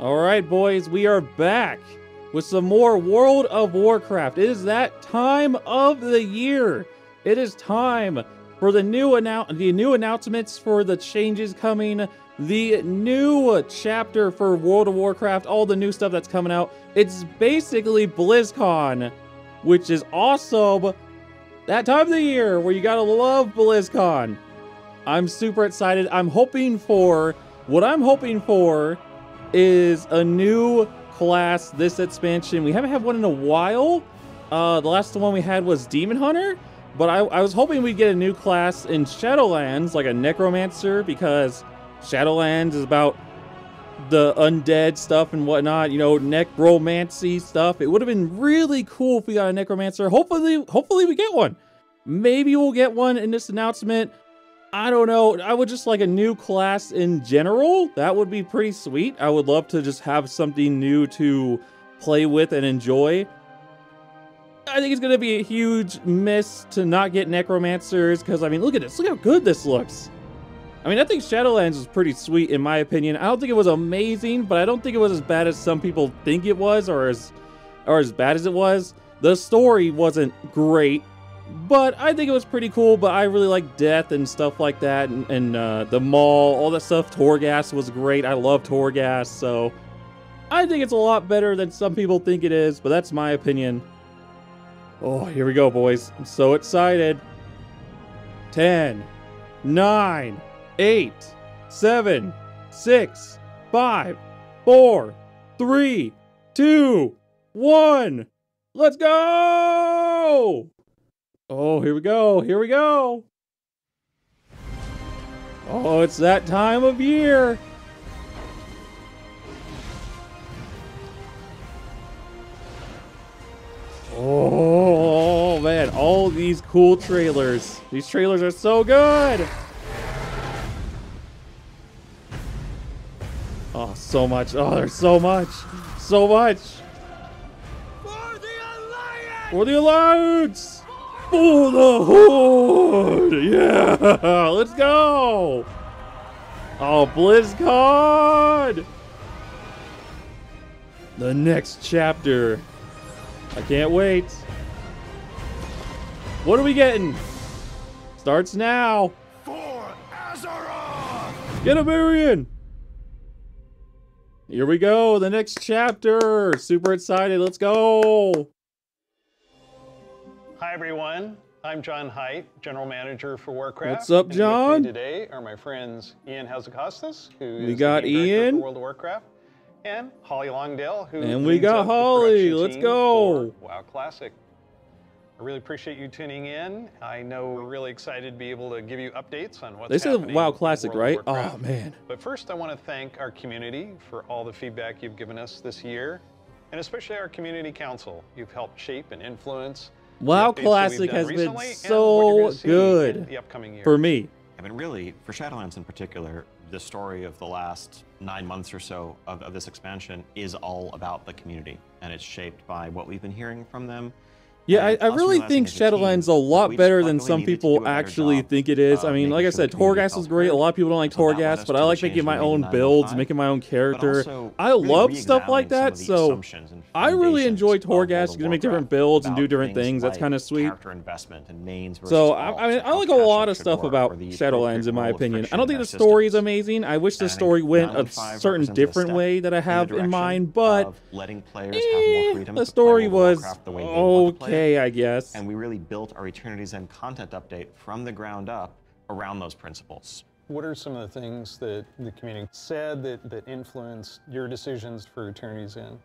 All right, boys, we are back with some more World of Warcraft. It is that time of the year. It is time for the new the new announcements for the changes coming, the new chapter for World of Warcraft, all the new stuff that's coming out. It's basically BlizzCon, which is awesome. That time of the year where you gotta love BlizzCon. I'm super excited. I'm hoping for what I'm hoping for is a new class this expansion. We haven't had one in a while. Uh, the last one we had was Demon Hunter, but I, I was hoping we'd get a new class in Shadowlands, like a Necromancer, because Shadowlands is about the undead stuff and whatnot, you know, necromancy stuff. It would have been really cool if we got a necromancer. Hopefully, hopefully we get one. Maybe we'll get one in this announcement. I don't know. I would just like a new class in general. That would be pretty sweet. I would love to just have something new to play with and enjoy. I think it's going to be a huge miss to not get necromancers because, I mean, look at this. Look how good this looks. I mean, I think Shadowlands was pretty sweet in my opinion. I don't think it was amazing, but I don't think it was as bad as some people think it was or as or as bad as it was. The story wasn't great, but I think it was pretty cool. But I really like Death and stuff like that, and, and uh, the Maw, all that stuff. Torghast was great. I love Torghast, so I think it's a lot better than some people think it is. But that's my opinion. Oh, here we go, boys. I'm so excited. 10, 9, 8, 7, 6, 5, 4, 3, 2, 1. Let's go! Oh, here we go. Here we go. Oh, it's that time of year. Oh, man. All these cool trailers. These trailers are so good. Oh, so much. Oh, there's so much. So much. For the Alliance! For the Alliance! For the Horde! Yeah! Let's go! Oh, BlizzCon! The next chapter. I can't wait. What are we getting? Starts now. For Azeroth! Get a Marion! Here we go, the next chapter. Super excited. Let's go. Hi everyone, I'm John Hight, General Manager for Warcraft. What's up, And with me John? today are my friends Ion Hazzikostas, who is We the got Ian. World of Warcraft, and Holly Longdale, who And we got Holly. Let's go. WoW Classic. I really appreciate you tuning in. I know we're really excited to be able to give you updates on what's They said happening WoW Classic, right? Oh, man. But first, I want to thank our community for all the feedback you've given us this year, and especially our community council. You've helped shape and influence. The WoW updates Classic has been recently and so gonna see in good the upcoming year. for me. I mean, really, for Shadowlands in particular, the story of the last nine months or so of, of this expansion is all about the community, and it's shaped by what we've been hearing from them. Yeah, I, I really think as a team Shadowlands a lot better than some people do a better actually job think it is. I mean, like making I said, Torghast is great. A lot of people don't like Torghast, but I like making my own builds, making my own character. also I love stuff like that, so I really enjoy Torghast. You can make different builds and do different things. That's kind of sweet. Investment and mains So I, I mean, I like a lot of stuff about Shadowlands, in my appropriate role of opinion. I don't think the story is amazing. I wish the And I think story went a certain different way that I have in mind, but of letting players have more freedom the story was Warcraft the way they want to play it. okay, I guess. And we really built our Eternity's End content update from the ground up around those principles. What are some of the things that the community said that, that influenced your decisions for Eternity's End?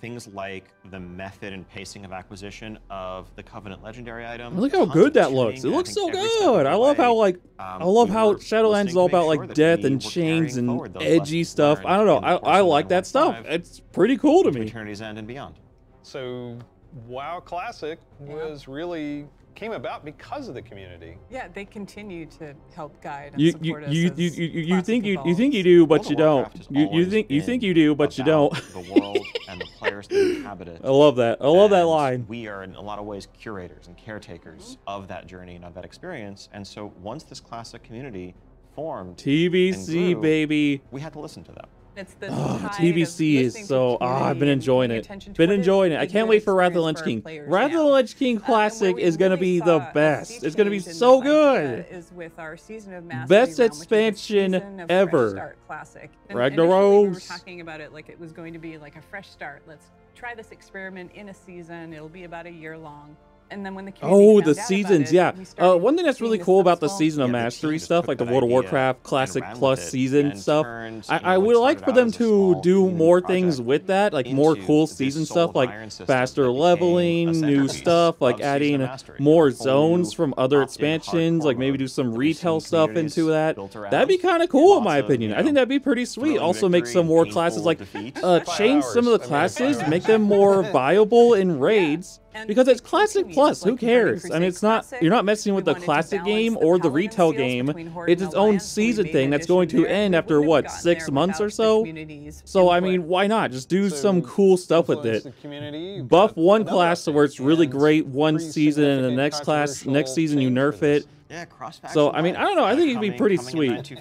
Things like the method and pacing of acquisition of the Covenant legendary item. Look how good that looks. It looks so every step of good. I love how like um, I love we how Shadowlands is all about sure like that death and chains and edgy stuff. I don't know. I, I like that stuff. It's pretty cool to to me. Eternity's End and beyond. So, WoW Classic was really came about because of the community. Yeah, they continue to help guide and You you support us you as you, you, you Classic think you you think you do, but World you don't. You you think you think you do, but you don't. the world and the players that inhabit it. I love that. I love that line. We are in a lot of ways curators and caretakers mm-hmm. of that journey and of that experience. And so once this classic community formed, TBC grew. baby. we had to listen to them. It's the Oh, TBC is to so. Ah, I've been enjoying it. Been enjoying it. I can't wait for Wrath of the Lich King. Wrath of the. Lich King Uh, Classic where is gonna really be the best. It's gonna be so good. Is with our season of Best Realm, which is a expansion ever. Classic. And initially we were talking about it like it was going to be like a fresh start. Let's try this experiment in a season. It'll be about a year long. And then when the community Oh, found the out about seasons, it, yeah. Uh, one thing that's really cool about the upswell. season of Yeah, mastery team stuff, like the World of Warcraft Classic Plus season stuff. turned, I, I would like for them to do more things with that, like more cool season stuff, like faster leveling, new stuff, like of Season of adding more zones from other expansions, like maybe do some retail stuff into that. That'd be kind of cool in my opinion. I think that'd be pretty sweet. Also make some more classes like uh, change some of the hours. I mean, it's classes, make them more viable in raids. And Because it's classic plus, who like in Burning cares? I mean, it's not Classic, you're not messing with we the classic game the or the retail game. It's its own Alliance, so we season thing that's going to end after what six months or without so. community's So I mean, why not just do So, some cool stuff with it? the community, you've Buff one class so where it's really great one season, and the next class, next season you nerf it. Yeah, cross So, I mean, I don't know, I think it'd be pretty sweet.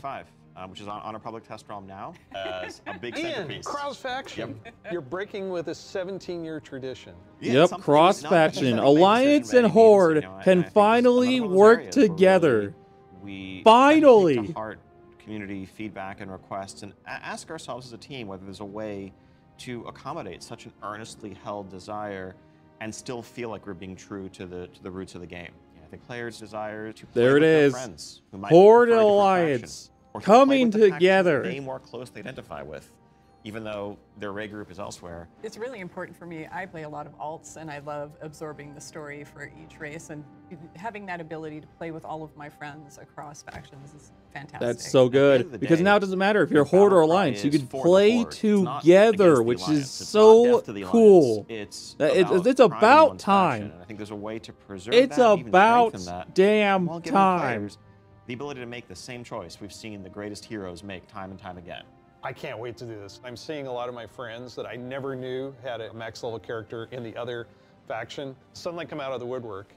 925, uh, which is on, on a public test realm now as a big Ian, centerpiece. cross faction. You're breaking with a 17-year tradition. Yeah, yep, something- cross not necessarily faction, big alliance decision and any means, horde you know, I- I can think it's finally another one of those work areas where really together. We Finally. take to heart community feedback and requests and a- ask ourselves as a team whether there's a way to accommodate such an earnestly held desire and still feel like we're being true to the to the roots of the game. You know, I think players desire to play There with it their is. friends who might Horde prefer a different Alliance faction, or coming with the faction together. They more closely identify with, even though their raid group is elsewhere. It's really important for me. I play a lot of alts, and I love absorbing the story for each race, and having that ability to play with all of my friends across factions is fantastic. That's so At the end of good the because now it doesn't matter if you're the Horde or battle cry Alliance. You can play Horde. It's not against together, which is Alliance. It's not so death to the cool. It's it's- about it's about one's faction, time. I think there's a way to preserve It's that, and even about that, damn while time. Players the ability to make the same choice we've seen the greatest heroes make time and time again. I can't wait to do this. I'm seeing a lot of my friends that I never knew had a max level character in the other faction suddenly come out of the woodwork.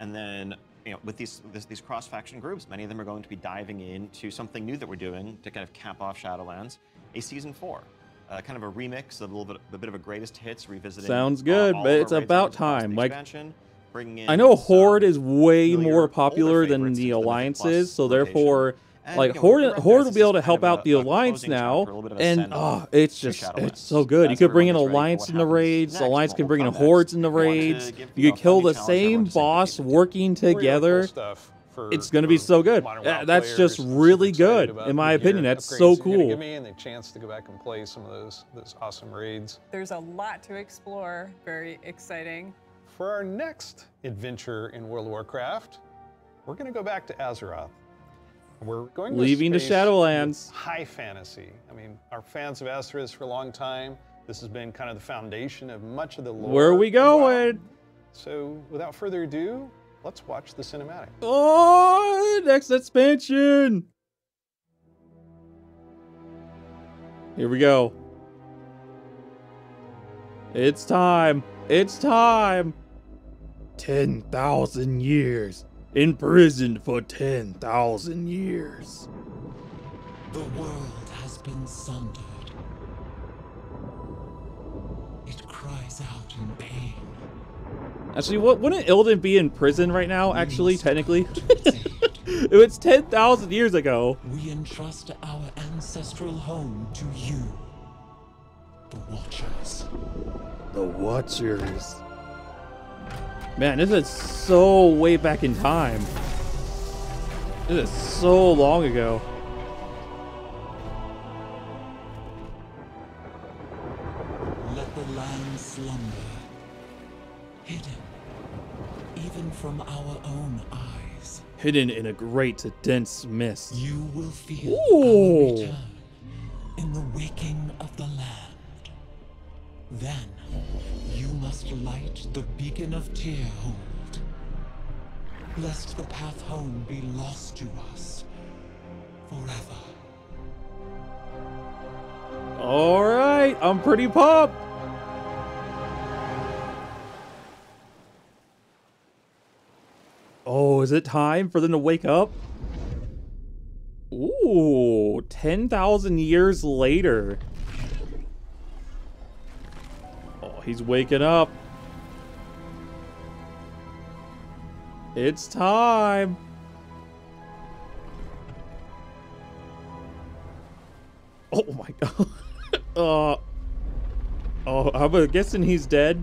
And then, you know, with these this, these cross faction groups, many of them are going to be diving into something new that we're doing to kind of cap off Shadowlands, a season four. Uh, kind of a remix, of a little bit, a bit of a greatest hits, revisiting. Sounds uh, good, all but it's about time. Like, expansion, bringing in I know Horde is way more popular than the Alliance is, so therefore, And, like you know, Horde, Horde will be able to help out a- the Alliance now, chapter, a little bit of a and oh, it's just it's so good. You could bring in everyone gets ready for Alliance in the raids. next, Alliance can bring in hordes in the We want to raids. You you could kill the same everyone to sink boss working Really, really cool together. for- It's going to be so good. Uh, WoW that's just players. I'm really excited good, in my opinion. That's so cool. Give me and the chance to go back and play some of those those awesome raids. There's a lot to explore. Very exciting. For our next adventure in World of Warcraft, we're going to go back to Azeroth. We're going Leaving the Shadowlands. High fantasy. I mean, our fans of Azeroth for a long time. This has been kind of the foundation of much of the lore. Where are we of WoW. going? So, without further ado, let's watch the cinematic. Oh, next expansion. Here we go. It's time. It's time. 10,000 years. Imprisoned for 10,000 years. The world has been sundered. It cries out in pain. Actually, what wouldn't Illidan be in prison right now, actually, technically? fight to save. it was 10,000 years ago. we entrust our ancestral home to you, the Watchers. The Watchers. Man, this is so way back in time. This is so long ago. Let the land slumber, hidden, even from our own eyes. Hidden in a great dense mist. You will feel Ooh. our return in the waking of the land. Then you must light the beacon of Tyrhold, lest the path home be lost to us forever. Alright, I'm pretty pumped. Oh, is it time for them to wake up? Ooh, 10,000 years later. He's waking up. It's time. Oh my god. uh. Oh, I'm guessing he's dead.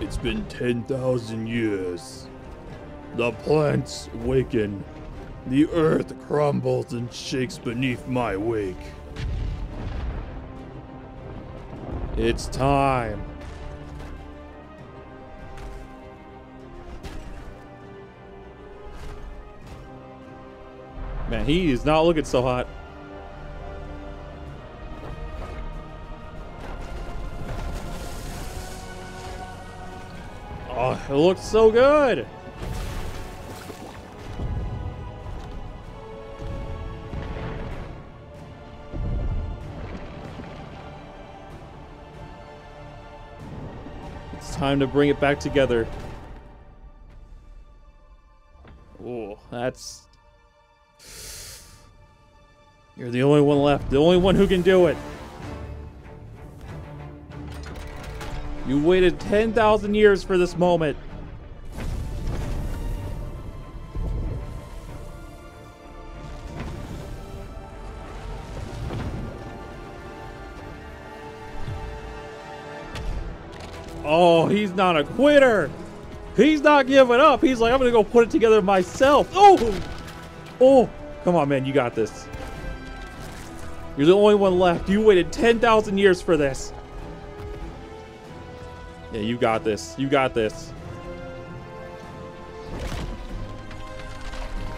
It's been 10,000 years. The plants waken. The earth crumbles and shakes beneath my wake. It's time. Man, he is not looking so hot. Oh, it looks so good. Time to bring it back together. Oh, that's... You're the only one left. The only one who can do it. You waited 10,000 years for this moment. Not a quitter. He's not giving up. He's like, I'm going to go put it together myself. Oh! Oh! Come on, man. You got this. You're the only one left. You waited 10,000 years for this. Yeah, you got this. You got this.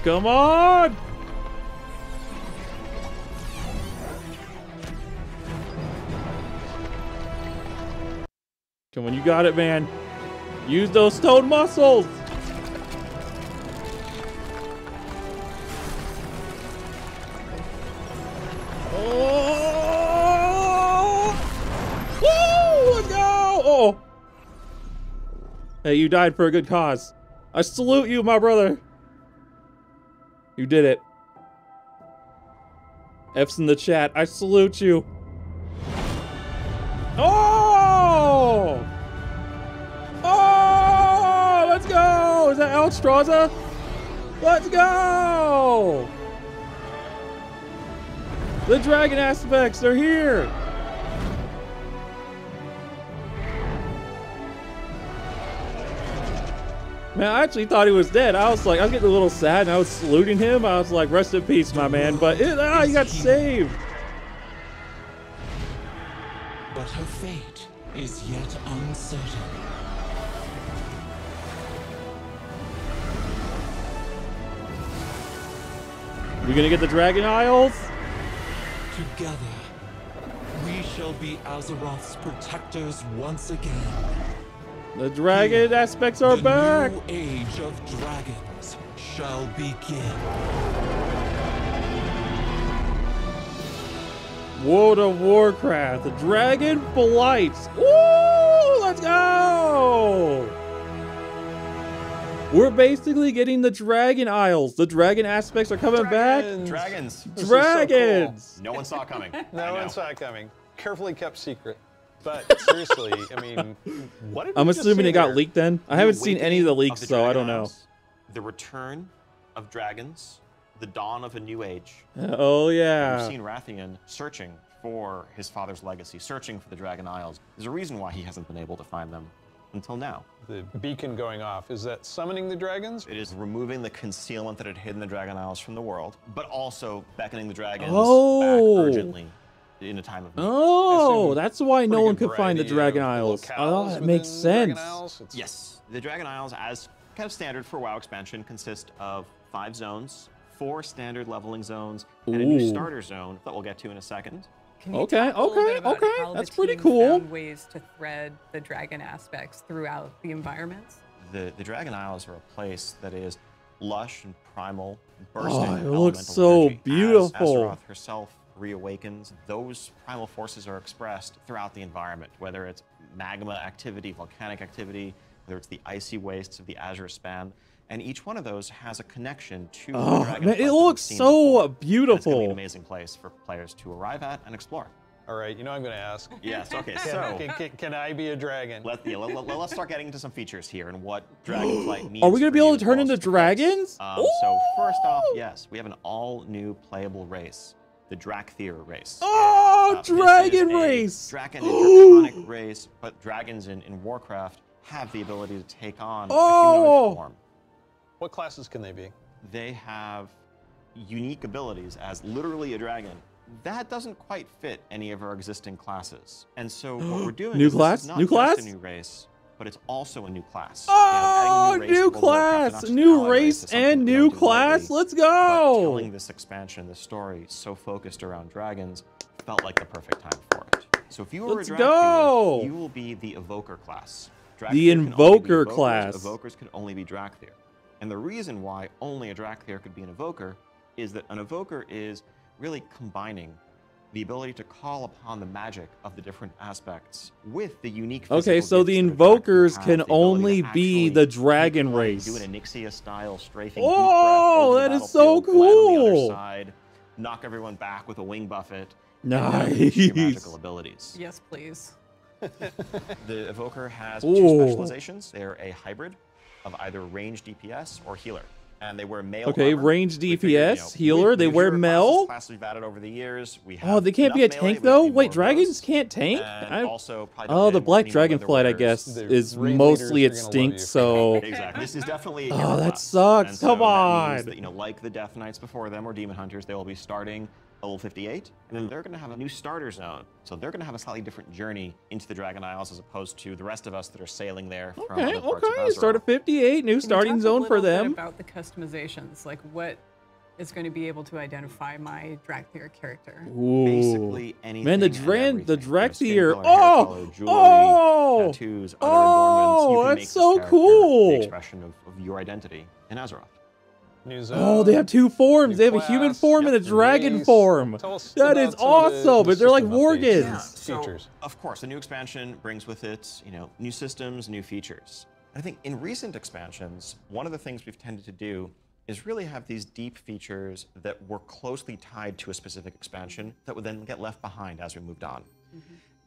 Come on! On, you got it, man. Use those stone muscles. Oh! Woo! Go! Oh! Hey, you died for a good cause. I salute you, my brother. You did it. F's in the chat. I salute you. Oh! Is that Alexstrasza? Let's go! The dragon aspects, they're here! Man, I actually thought he was dead. I was like, I was getting a little sad and I was saluting him. I was like, rest in peace, my man. But it, ah, he got saved. But her fate is yet uncertain. We gonna get the Dragon Isles? Together, we shall be Azeroth's protectors once again. The dragon aspects are the back. new age of dragons shall begin. World of Warcraft, the Dragon Flights. Woo! Let's go! We're basically getting the Dragon Isles. The Dragon aspects are coming back. Dragons. This is so cool. Dragons! No one saw it coming. No one saw it coming. Carefully kept secret. But seriously, I mean, what did I'm we assuming see it got there? leaked then. I The haven't seen any of the awakening leaks, the so I don't know. Isles, The return of dragons, the dawn of a new age. Oh, yeah. We've seen Wrathion searching for his father's legacy, searching for the Dragon Isles. There's a reason why he hasn't been able to find them until now. The beacon going off. Is that summoning the dragons? It is removing the concealment that had hidden the Dragon Isles from the world, but also beckoning the dragons Oh. back urgently in a time of need. Oh, that's why no one could find the Dragon Isles. Oh, that makes within Dragon sense. Yes, the Dragon Isles, as kind of standard for WoW expansion, consist of five zones, four standard leveling zones, and a Ooh. new starter zone that we'll get to in a second. Can you Okay, talk a little okay, okay, that's pretty team cool. found ways to thread the dragon aspects throughout the environments. The, the Dragon Isles are a place that is lush and primal, bursting Oh, with it looks elemental so energy. As beautiful. Azeroth herself reawakens, those primal forces are expressed throughout the environment, whether it's magma activity, volcanic activity, whether it's the icy wastes of the Azure Span. And each one of those has a connection to Oh, the man, it looks so before. And It's gonna be an amazing place for players to arrive at and explore. All right, you know I'm going to ask. Yes. Okay. Can, So can, can, can I be a dragon? let, yeah, let, us start getting into some features here and what dragonflight means. Are we gonna be able to turn into dragons? Um, so first off, yes, we have an all-new playable race, the Dracthyr race. Oh, Uh, this is dragon a race! Dragon and draconic race, but dragons in, in Warcraft have the ability to take on a Oh! humanoid form. What classes can they be? They have unique abilities as literally a dragon. That doesn't quite fit any of our existing classes. And so what we're doing New is this class? is not New just class? a new race, but it's also a new class. Oh, You know, adding a new race to World of Warcraft is class, not just an new race, race, it's something and new class. lightly. Let's go. telling this expansion, this story, so focused around dragons, felt like the perfect time for it. So if you were Let's a Dracthyr, go. you will be the Evoker class. The Dracthyr can only Invoker class. Evokers can only be Dracthyr. And the reason why only a Dracthyr could be an Evoker is that an Evoker is really combining the ability to call upon the magic of the different aspects with the unique. Okay, so the gifts that a Dracthyr invokers can the only be the dragon race. Do an Onyxia-style strafing Oh, deep breath oh, over the that is so battlefield, glide on the other cool. side, knock everyone back with a wing buffet. and your Nice. magical abilities. Yes, please. The Evoker has Ooh. two specializations. They're a hybrid of either range DPS or healer. And they wear mail Okay, armor. range We you know, DPS, healer, with they wear hero mel? classes, Classes we've added over the years. We oh, have Oh, they can't be a enough melee, tank though. Wait, dragons those. can't tank. I- also, Oh, the black any dragon flight, I guess, The is mostly it leaders are gonna love stinks. you. So Exactly. This is definitely. a Oh, that sucks. And so Come that means on. that, you know, like the Death Knights before them or Demon Hunters, they will be starting level 58, and then they're going to have a new starter zone. So they're going to have a slightly different journey into the Dragon Isles as opposed to the rest of us that are sailing there from okay, other parts of okay. Start at 58. New Can you starting talk zone a for little bit them. About the customizations, like what is going to be able to identify my Dracthyr character. Ooh. Basically anything. Man, the and Dran, the everything. You know, skin Draxier. color, Oh, color, jewelry, oh, tattoos, other oh, adornments. You can oh, that's make so cool. The expression of, of your identity in Azeroth. New Oh, they have two forms. new They have a human class, form and a dragon race. form. That is us That about is some of the- awesome, the but they're like system updates Worgens. and So- Features. Of course, the new expansion brings with it, you know, new systems, new features. I think in recent expansions, one of the things we've tended to do is really have these deep features that were closely tied to a specific expansion that would then get left behind as we moved on.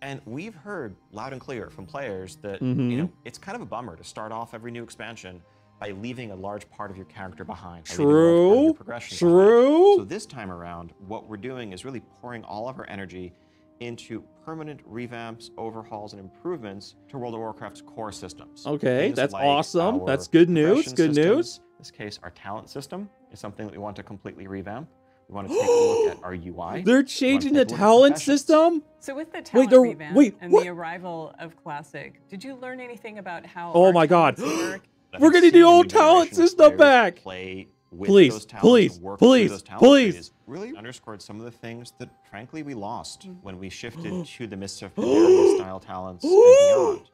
And we've heard loud and clear from players that Mm-hmm. you know it's kind of a bummer to start off every new expansion by leaving a large part of your character behind. by leaving a large part of your True. progression True. behind. So this time around, what we're doing is really pouring all of our energy into permanent revamps, overhauls, and improvements to World of Warcraft's core systems. Okay, Things that's like awesome. That's good news. Good systems. news. In this case, our talent system is something that we want to completely revamp. We want to take a look at our UI. They're We want to changing the a look at talent system. So with the talent they're- revamp wait, and what? the arrival of Classic, did you learn anything about how Oh our my God. talents work? I We're think getting the old new talent generation system back. Play with Please, those talents please, work please, those please. really underscored some of the things that, frankly, we lost Mm. when we shifted to the Mists of style talents and beyond.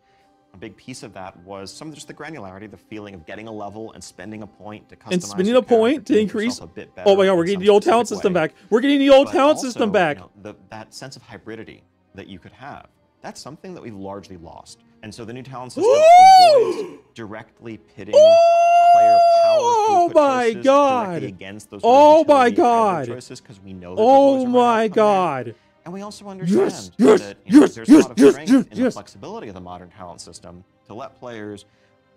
A big piece of that was some of just the granularity, the feeling of getting a level and spending a point to customize And spending a point to yourself increase. a bit better Oh my god, we're getting the old talent specific system way. back. We're getting the old But talent also, system you back. know, the, that sense of hybridity that you could have, that's something that we've largely lost. And so the new talent system avoids directly pitting player power Oh my God. against those Oh my God. choices because we know that Oh those are right my up from there. god. And we also understand Yes, yes, that you know, yes, there's yes, a lot of strength yes, in the flexibility of the modern talent system to let players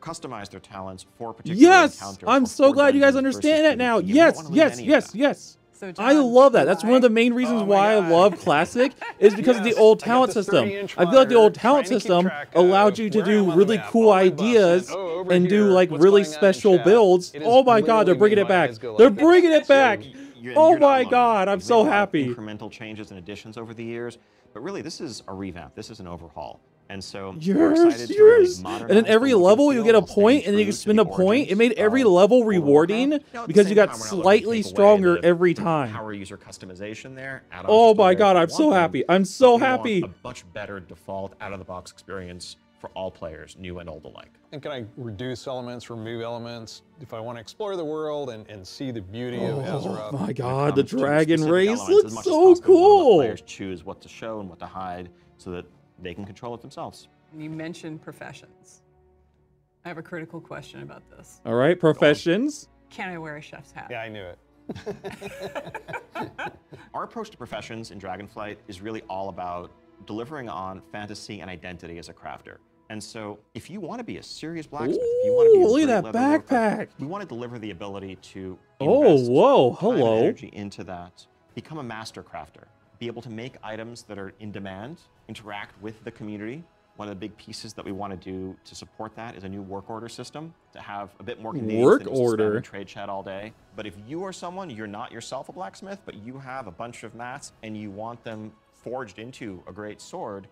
customize their talents for particular Yes, encounter. I'm so glad you guys understand that now. Yes, yes, yes, yes. So I love that. That's one of the main reasons Oh my why I love Classic is because of the old talent system. I feel like the old talent trying to keep system allowed you to do am on the really cool all ideas and, oh, over and do like what's really going on in special builds. Oh my god, they're bringing it back. They're like bringing it back. You- you're- Oh you're my. God, I'm so made a lot of happy. Incremental changes and additions over the years, but really this is a revamp. This is an overhaul. And so we're Yes, excited to really yes. And modernize then every level you get a point, and then you can spend a point. It made every um, level rewarding Warcraft. Now, at the because you got time, we're not looking to slightly stronger every time. Power user customization there. Oh my God, I'm so happy. I'm so happy. A much better default out-of-the-box experience for all players, new and old alike. And can I reduce elements, remove elements if I want to explore the world and, and see the beauty of Oh my god, the dragon specific race looks as much as so possible, we wanna cool. Players choose what to show and what to hide so that they can control it themselves. You mentioned professions. I have a critical question about this. All right, professions. Can I wear a chef's hat? Yeah, I knew it. Our approach to professions in Dragonflight is really all about delivering on fantasy and identity as a crafter. And so, if you want to be a serious blacksmith, if you want to be a Ooh, look at that leather worker, uh, we want to deliver the ability to Oh, invest whoa, time and hello. energy into that, become a master crafter, be able to make items that are in demand, interact with the community. One of the big pieces that we want to do to support that is a new work order system to have a bit more convenience Work than just spamming order? trade chat all day. But if you are someone, you're not yourself a blacksmith, but you have a bunch of mats and you want them forged into a great sword,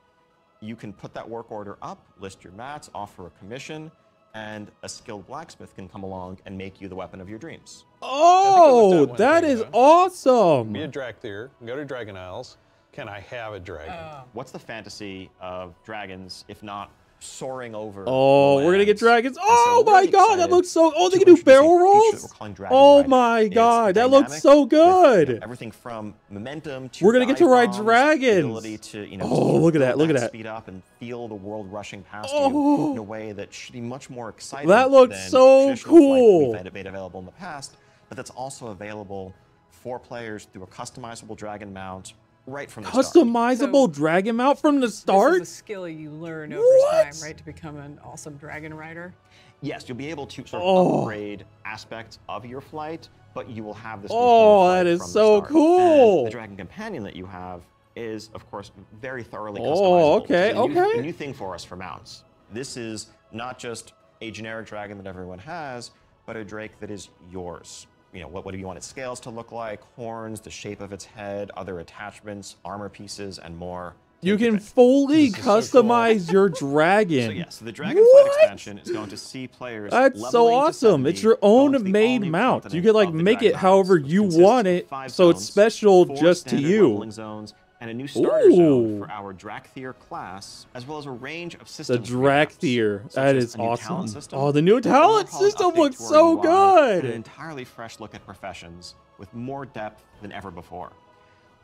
you can put that work order up, list your mats, offer a commission, and a skilled blacksmith can come along and make you the weapon of your dreams. Oh, that thing, is though. awesome. Be a Dracthyr, go to Dragon Isles. Can I have a dragon? Oh. What's the fantasy of dragons if not soaring over? Oh, the we're gonna get dragons. And so Oh my god, that looks so. Oh, they can do barrel rolls. we're Oh Riding. my It's god, that looks dynamic so with, you know, good. everything from momentum to We're gonna get to ride bombs, dragons. Ability to, you know, Oh, look at that, look at that. Speed up and feel the world rushing past Oh. you in a way that should be much more exciting. That looks than so traditional flight that cool. We've had made available in the past, but that's also available for players through a customizable dragon mount right from the start. Customizable dragon mount from the start? This start. is a skill you learn over What? time, right, to become an awesome dragon rider. Yes, you'll be able to sort of Oh. upgrade aspects of your flight, but you will have this. Oh, that is that flight is from the so cool. And the dragon companion that you have is, of course, very thoroughly Oh, okay, It's a new- okay. A new thing for us for mounts. This is not just a generic dragon that everyone has, but a drake that is yours. You know, what, what do you want its scales to look like? Horns, the shape of its head, other attachments, armor pieces, and more. You can fully This is so cool. customize your dragon. So yeah, so the Dragonflight What? expansion is going to see players. That's so awesome. 70, It's your own made mount. You continent can like make it however you want it, five so it's special just to you. leveling zones, and a new starter Ooh. zone for our Dracthyr class, as well as a range of The systems. Dracthyr. recaps, such That is a new talent awesome. system, Oh, the new talent system looks so UI, good. An entirely fresh look at professions with more depth than ever before.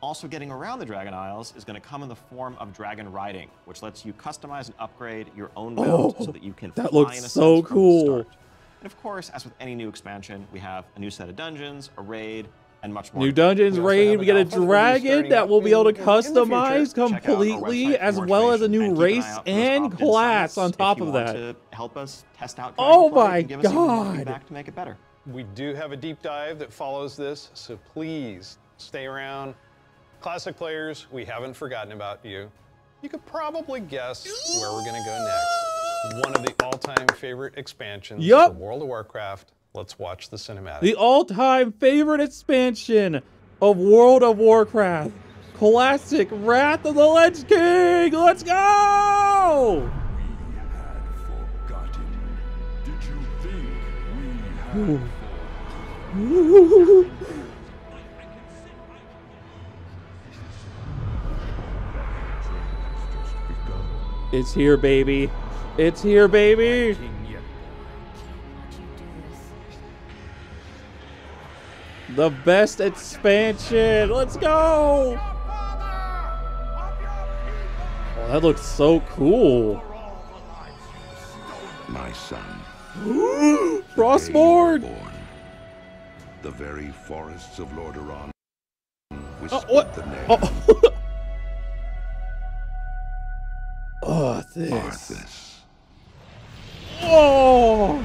Also, getting around the Dragon Isles is going to come in the form of dragon riding, which lets you customize and upgrade your own mount Oh, so that you can that fly looks in a so the cool. And of course, as with any new expansion, we have a new set of dungeons, a raid, and much more. New dungeons raid. We an get a alpha that will be dragon that we'll be able to future. customize Check out our website completely, as well as a new and race eye out for those and class on top of that. To help us test out Oh my and give us even more God. feedback to make it better. We do have a deep dive that follows this, so please stay around. Classic players, we haven't forgotten about you. You could probably guess where we're going to go next. One of the all-time favorite expansions Yup. for World of Warcraft. Let's watch the cinematic. The all-time favorite expansion of World of Warcraft. Classic Wrath of the Lich King. Let's go! Forgotten. Did you think we had? It's here, baby. It's here, baby. The best expansion. Let's go! Oh, that looks so cool. My son, Frostborn. The very forests of Lordaeron Oh, uh, whispered what? the name Oh. oh, this. Arthas. Oh!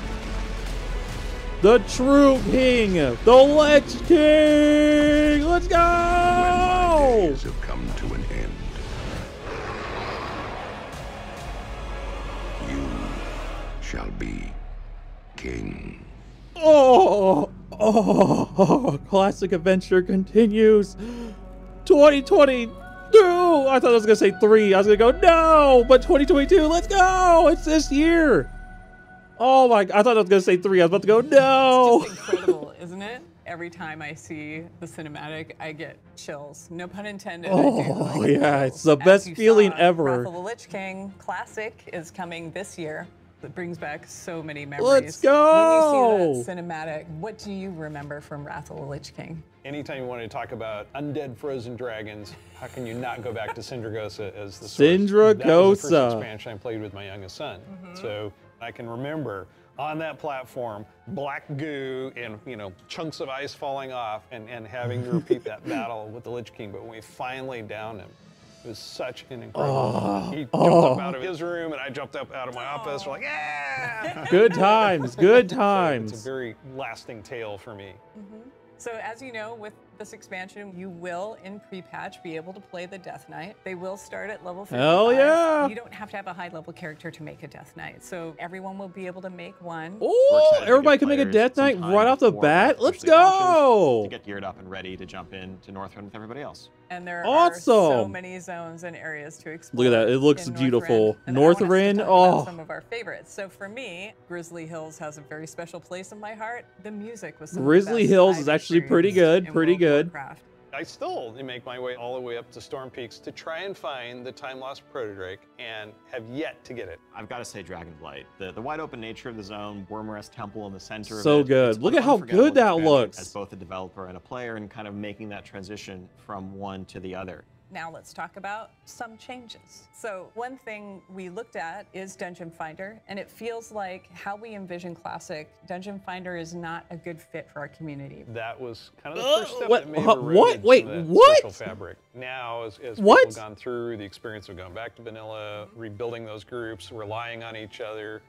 The true king, the Lich King. Let's go! days have come to an end. You shall be king. Oh, oh, classic adventure continues. 2022. I thought I was gonna say three. I was gonna go no, but 2022. Let's go! It's this year. Oh my! I thought I was gonna say three. I was about to go no. It's just incredible, isn't it? Every time I see the cinematic, I get chills. No pun intended. Oh, like yeah, it's the best feeling saw, ever. Wrath of the Lich King Classic is coming this year. It brings back so many memories. Let's go! When you see that cinematic, what do you remember from Wrath of the Lich King? Anytime you want to talk about undead frozen dragons, how can you not go back to Sindragosa as the source? That was the first Sindragosa. expansion I played with my youngest son. Mm-hmm. So I can remember on that platform, black goo and you know chunks of ice falling off, and, and having to repeat that battle with the Lich King. But when we finally downed him, it was such an incredible. Oh, he oh. jumped up out of his room, and I jumped up out of my office. We're like, yeah! Good times, good So times. it's a very lasting tale for me. Mm-hmm. So as you know, with this expansion, you will in pre-patch be able to play the Death Knight. They will start at level 55. Hell yeah. You don't have to have a high level character to make a Death Knight. So everyone will be able to make one. Oh, everybody can make a Death Knight right off the bat. Let's go. To get geared up and ready to jump in to Northrend with everybody else. And there are so many zones and areas to explore. Look at that. It looks in Northrend. beautiful. And I want us to Northrend, talk oh. Some of our favorites. So for me, Grizzly Hills has a very special place in my heart. The music was some of the Grizzly best Hills is actually pretty good, pretty World of good. Warcraft. I still make my way all the way up to Storm Peaks to try and find the time lost Protodrake and have yet to get it. I've got to say Dragonblight. The, the wide open nature of the zone, Wyrmrest Temple in the center So of it. So good. Look at how good that looks. As both a developer and a player and kind of making that transition from one to the other. Now let's talk about some changes. So one thing we looked at is Dungeon Finder, and it feels like how we envision Classic, Dungeon Finder is not a good fit for our community. That was kind of the Uh, first step what- that may have huh, eroded what? some Wait, of what? social fabric. Now, as, as What? people have gone through the experience of going back to vanilla, rebuilding those groups, relying on each other,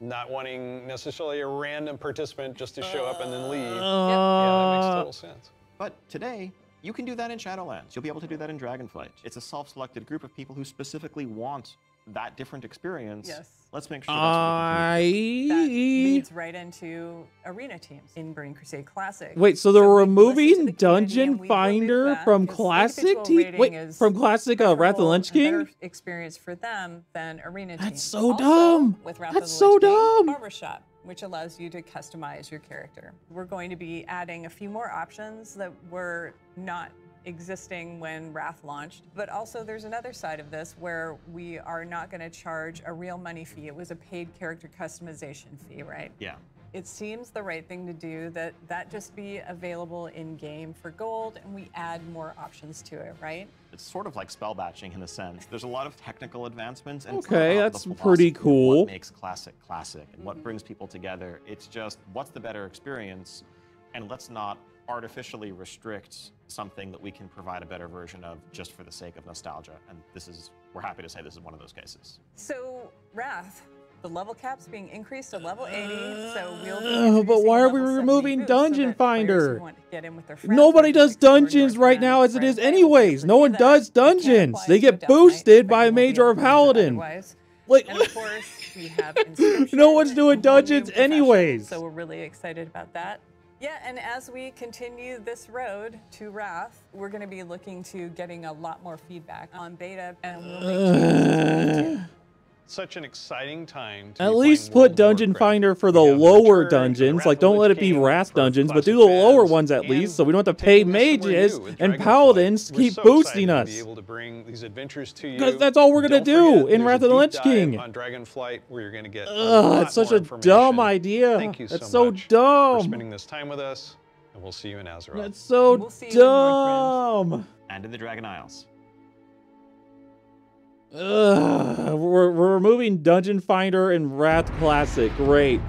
not wanting necessarily a random participant just to show up and then leave. yeah, that makes Uh, total sense. But today, you can do that in Shadowlands. You'll be able to do that in Dragonflight. It's a self-selected group of people who specifically want that different experience. Yes. Let's make sure that's what we can do. That I leads right into arena teams in Burning Crusade Classic. wait. So they're we listened to removing the Dungeon and we removed Finder from Classic individual team. rating Wait, is from Classic uh, Wrath of the preferable Lich King. experience for them than arena That's teams. so Also, dumb. With Wrath That's of the so Lich King, dumb. Barbershop, which allows you to customize your character. We're going to be adding a few more options that were not existing when Wrath launched. But also there's another side of this where we are not going to charge a real money fee. It was a paid character customization fee, right? Yeah. It seems the right thing to do that that just be available in game for gold and we add more options to it, right? It's sort of like spell batching in a sense. There's a lot of technical advancements. And it's Okay, that's the pretty cool. What makes classic classic and what mm-hmm. brings people together? It's just what's the better experience, and let's not artificially restrict something that we can provide a better version of just for the sake of nostalgia. And this is, we're happy to say this is one of those cases. So, Wrath, the level cap's being increased to level 80, so we'll be Uh, but why are we removing so Dungeon who Finder? get in with their Nobody does dungeons right now as it is anyways. No one does that. You can't dungeons. They get boosted by a Major won't be mage or a able to do that paladin. Like, And of course, we have. No one's doing and whole new dungeons anyways. So we're really excited about that. Yeah, and as we continue this road to Wrath, we're going to be looking to getting a lot more feedback on beta, and we'll make changes to it too. Such an exciting time. To At be least put World Dungeon Warcraft. Finder for the lower Return, dungeons. Wrath Like, don't let it be Wrath dungeons, but do the lower ones at least, so we don't have to pay taking this where mages and paladins to keep so boosting us. To be able to bring these adventures to you. 'Cause that's all we're gonna Don't do forget, in Wrath of the deep Lich King. On Dragonflight, where you're going to get. a Ugh, it's such a dumb idea. Thank you That's so so much For spending this time with us, and we'll see you in Azeroth. That's so We'll see in dumb. And in the Dragon Isles. Ugh, we're, we're removing Dungeon Finder and Wrath Classic. Great.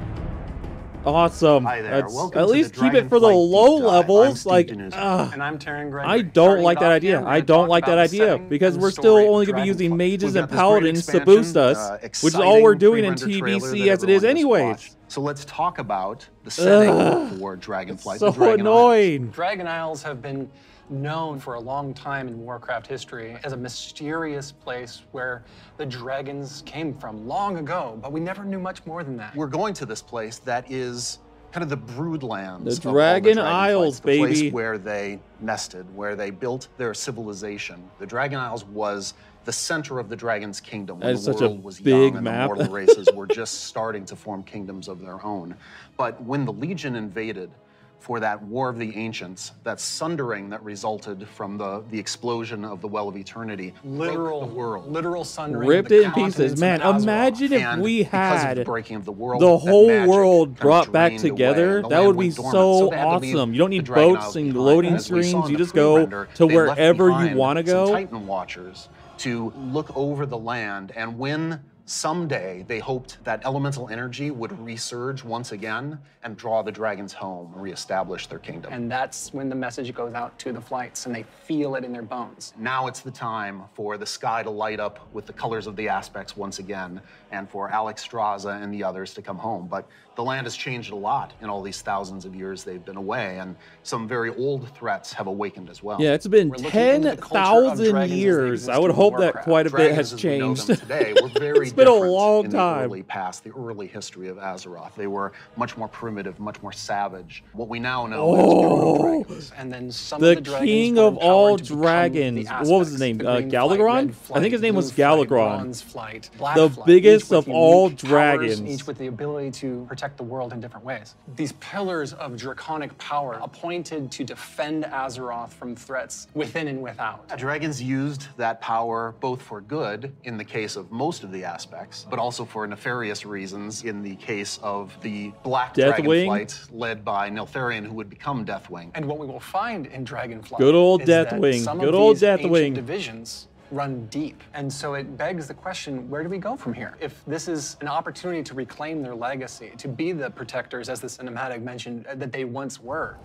Awesome. Hi there. That's- Welcome at least keep it for the low levels. Like, ugh. and I'm Taryn Gregory. I don't like that idea. I don't like that idea because we're still only going to be using mages and got this great paladins to boost us, uh, which is all we're doing in TBC as it is anyways. So let's talk about the setting Ugh. for Dragonflight. So Dragon Isles. annoying. Dragon Isles have been known for a long time in Warcraft history as a mysterious place where the dragons came from long ago, but we never knew much more than that. We're going to this place that is kind of the broodlands. The of all Dragon Dragonflights, Isles, the baby. place where they nested, where they built their civilization. The Dragon Isles was the center of the Dragon's kingdom when That is the such a world was big young map. and the mortal races were just starting to form kingdoms of their own. But when the Legion invaded for that War of the Ancients, that sundering that resulted from the, the explosion of the Well of Eternity, literal the world. literal sundering. Ripped it in pieces. Man, imagine if And we because of the had breaking of the world, the whole world brought back together. That would be went dormant. so they had to leave awesome. You don't need boats and behind. loading As we saw screens. You just go pre-render, to wherever you want to go. Titan Watchers to look over the land, and when Someday, they hoped that elemental energy would resurge once again and draw the dragons home, reestablish their kingdom. And that's when the message goes out to the flights and they feel it in their bones. Now it's the time for the sky to light up with the colors of the aspects once again, and for Alexstrasza and the others to come home. But the land has changed a lot in all these thousands of years they've been away, and some very old threats have awakened as well. Yeah, it's been We're looking into the culture of 10,000 dragons as they years. I would in hope that quite a bit has as we know them changed. today were very It's been a long in time. the early past, the early history of Azeroth. They were much more primitive, much more savage. What we now know Oh. as proto-dragons. And then some the of the king of all empowered to become the dragons. What was his name? the Uh, green Galakrond? I think his name was blue flight, Galakrond. bronze flight, black The flight, biggest of all unique powers, dragons. Each with the ability to protect the world in different ways. These pillars of draconic power appointed to defend Azeroth from threats within and without. Dragons used that power both for good in the case of most of the aspects, but also for nefarious reasons in the case of the Black Deathwing? Dragonflight led by Neltharion, who would become Deathwing. And what we will find in Dragonflight Good old is that Deathwing. some Good of old these ancient Deathwing. divisions run deep. And so it begs the question, where do we go from here? If this is an opportunity to reclaim their legacy, to be the protectors, as the cinematic mentioned, uh, that they once were,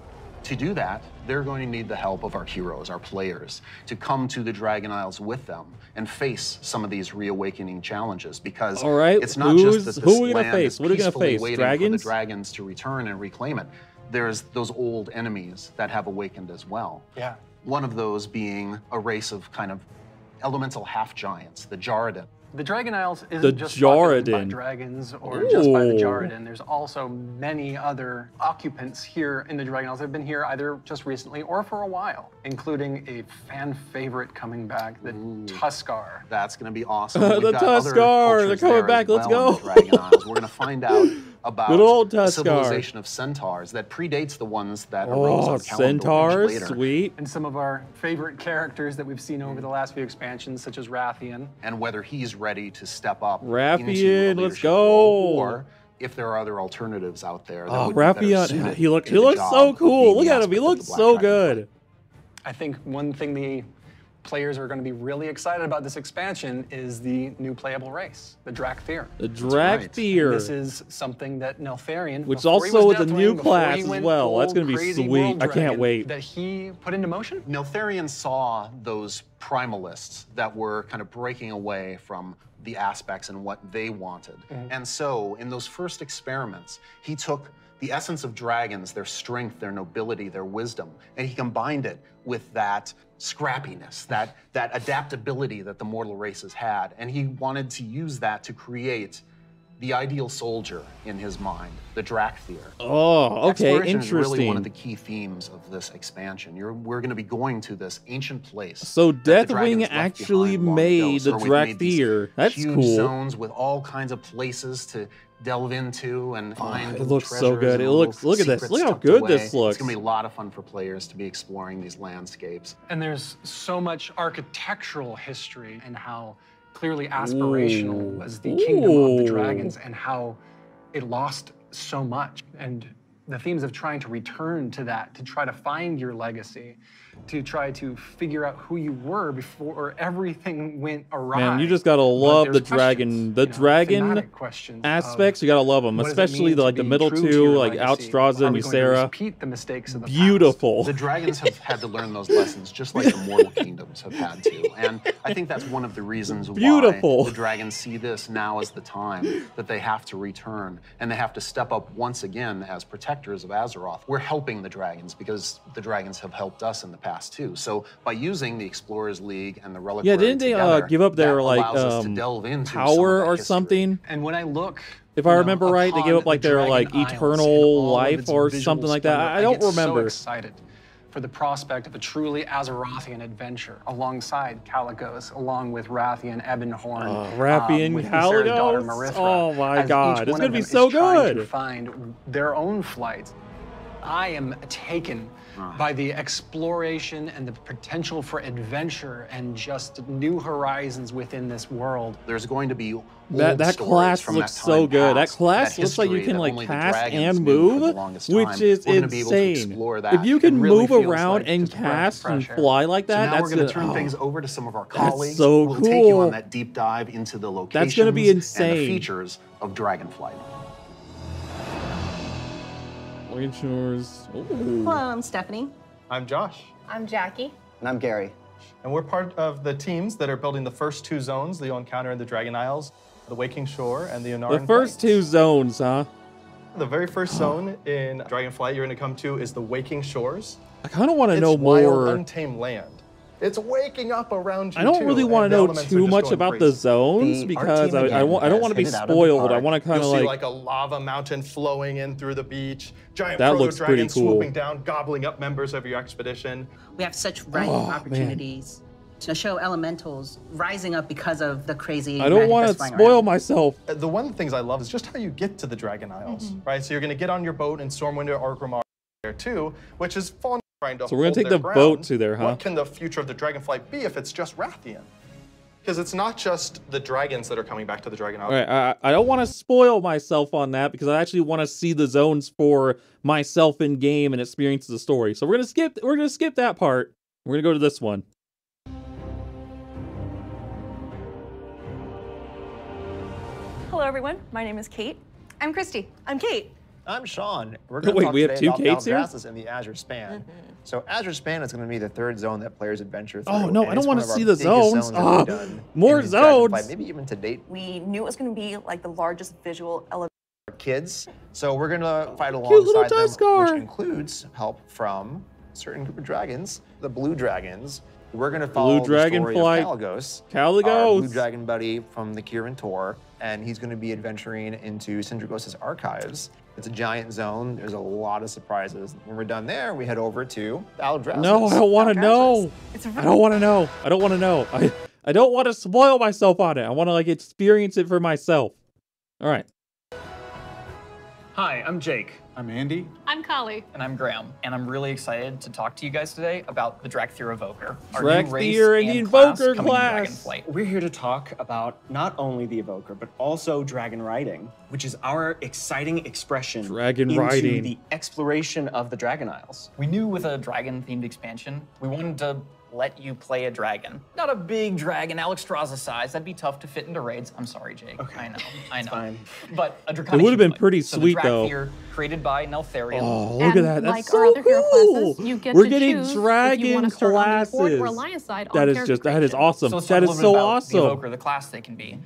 To do that, they're going to need the help of our heroes, our players, to come to the Dragon Isles with them and face some of these reawakening challenges. Because All right, it's not who's- just that this who are we gonna land face? is What are we gonna peacefully face? waiting Dragons? for the dragons to return and reclaim it. There's those old enemies that have awakened as well. yeah. One of those being a race of kind of elemental half giants, the Djaradin. The Dragon Isles isn't The just populated by dragons or just by the Ooh. Djaradin. There's also many other occupants here in the Dragon Isles that have been here either just recently or for a while, including a fan favorite coming back, the Tuskarr. That's going to be awesome. The We've Tuskarr, they're coming back, let's well go. the Dragon Isles. We're going to find out about Good old a civilization of centaurs that predates the ones that oh, arose Oh, on Kalimdor Ridge centaurs, later. sweet. And some of our favorite characters that we've seen over the last few expansions, such as Wrathion. And whether he's ready to step up Wrathion, into let's leadership go. or if there are other alternatives out there. That Oh, would Wrathion, suited he look, he looks so cool. Look at him, he looks the Black so Dragon good. I think one thing the players are going to be really excited about this expansion is the new playable race, the Dracthyr. The right. Dracthyr. This is something that Neltharion, Which also was is a new class as well. That's gonna be sweet. I can't wait. That he put into motion. Neltharion saw those primalists that were kind of breaking away from the aspects and what they wanted. Mm-hmm. And so, in those first experiments, he took the essence of dragons, their strength, their nobility, their wisdom, and he combined it with that scrappiness, that, that adaptability that the mortal races had. And he wanted to use that to create the ideal soldier in his mind, the Dracthyr. Oh, okay, Exploration is really one of the key themes of this expansion. You're, we're going to be going to this ancient place. So that the dragons Deathwing actually made ago. the So we've made Dracthyr. That's huge cool. zones with all kinds of places to delve into and ah, find. it looks so treasures good. and It looks- little look at this. Look how good away. this looks. It's going to be a lot of fun for players to be exploring these landscapes. And there's so much architectural history and how clearly aspirational Ooh. was the kingdom of the dragons and how it lost so much. And the themes of trying to return to that, to try to find your legacy, to try to figure out who you were before everything went awry. Man, you just gotta love the dragon, the you know, dragon thematic aspects. You gotta love them, what does it especially the like the middle two, like legacy? Alexstrasza and we going Ysera. repeat the mistakes of the past? Beautiful. The dragons have had to learn those lessons just like the mortal kingdoms have had to. And I think that's one of the reasons Beautiful. why the dragons see this now as the time that they have to return and they have to step up once again as protectors of Azeroth. We're helping the dragons because the dragons have helped us in the past too. So by using the Explorers League and the Reliquary Yeah, didn't they uh, give up their like allows us to um, some power that or something? And when I look, If you I know, remember right, they gave up like the their like eternal life or something like that. I, I don't remember. So excited for the prospect of a truly Azerothian adventure alongside Kalecgos, along with Wrathion, Ebonhorn, um, Wrathion, daughter Kalecgos? Merithra, Oh my God, it's gonna be so trying To good. find their own flight I am taken Uh-huh. by the exploration and the potential for adventure and just new horizons within this world. There's going to be That old that stories class from looks that so time good. That class that looks like you can like cast and knew for the move, which is We're gonna be able to insane. explore that. If you can really move around like and just a breath of cast and fly like So that, now that's we're going a- to turn oh. things over to some of our That's colleagues. so We'll take you cool. on that deep dive into the locations That's gonna be insane. and the features of Dragonflight. Wayne Shores. Ooh. Hello, I'm Stephanie. I'm Josh, I'm Jackie. And I'm Gary. and we're part of the teams that are building the first two zones that you'll encounter in the Dragon Isles, the Waking Shore and the Ohn'ahran The first Plains. two zones, huh? The very first zone in Dragonflight you're going to come to is the Waking Shores. I kind of want to It's know wild, more. untamed land. It's waking up around you. I don't too, really want to know too much going about the zones The because I, I, want, I don't want to be hit it out of the spoiled. I want to kind of like, like a lava mountain flowing in through the beach, giant That proto looks pretty dragons cool. swooping down, gobbling up members of your expedition. We have such writing Oh, man. opportunities to show elementals rising up because of the crazy. I don't want to spoil around. myself. Uh, The one of the things I love is just how you get to the Dragon Isles, Mm-hmm. right? So you're going to get on your boat in Stormwind or Orgrimmar there too, which is fun trying to So we're gonna take their the boat to there, huh? What can the future of the Dragonflight be if it's just Wrathion? Because it's not just the dragons that are coming back to the Dragon Isles. All right, I, I don't want to spoil myself on that because I actually want to see the zones for myself in game and experience the story. So we're gonna skip. We're gonna skip that part. We're gonna go to this one. Hello, everyone. My name is Kate. I'm Christy. I'm Kate. I'm Sean. We're going to wait, talk we have two about Kates here? Thaldraszus and the Azure Span. Mm-hmm. So Azure Span is going to be the third zone that players adventure through. Oh, no, and I don't wanna of our see the biggest zones. that we've Ah, done more in Dragonflight, zones. Maybe even to date We knew it was going to be like the largest visual elevator. for kids. So we're going to fight Cute little alongside them, Tuskarr. which includes help from a certain group of dragons, the Blue Dragons. We're going to follow the story of Kalecgos, Kalecgos. our Blue Dragon buddy from the Kirin Tor, and he's going to be adventuring into Syndragos' archives. It's a giant zone. There's a lot of surprises. When we're done there, we head over to Thaldraszus. No, I don't want to know. It's I don't want to know. I don't want to know. I I don't want to spoil myself on it. I want to like experience it for myself. All right. Hi, I'm Jake. I'm Andy. I'm Kali. And I'm Graham, and I'm really excited to talk to you guys today about the Dracthyr Evoker. our Dracthyr new race and the class Evoker coming to class. Dragonflight. We're here to talk about not only the evoker, but also dragon riding, which is our exciting expression Dragon into riding. the exploration of the Dragon Isles. We knew with a dragon-themed expansion, we wanted to let you play a dragon. Not a big dragon, Alexstrasza size. That'd be tough to fit into raids. I'm sorry, Jake. I know, I know. fine. But a draconic It would've been pretty so sweet, the though. Dracthyr, created by Neltharion. Oh, look at that. That's like so our other hero cool. classes, you get We're to getting choose if you dragon wanna start on the classes. Horde or Alliance side that on is just that is awesome. So let's that talk a is little so about awesome. The Evoker, the class they can be.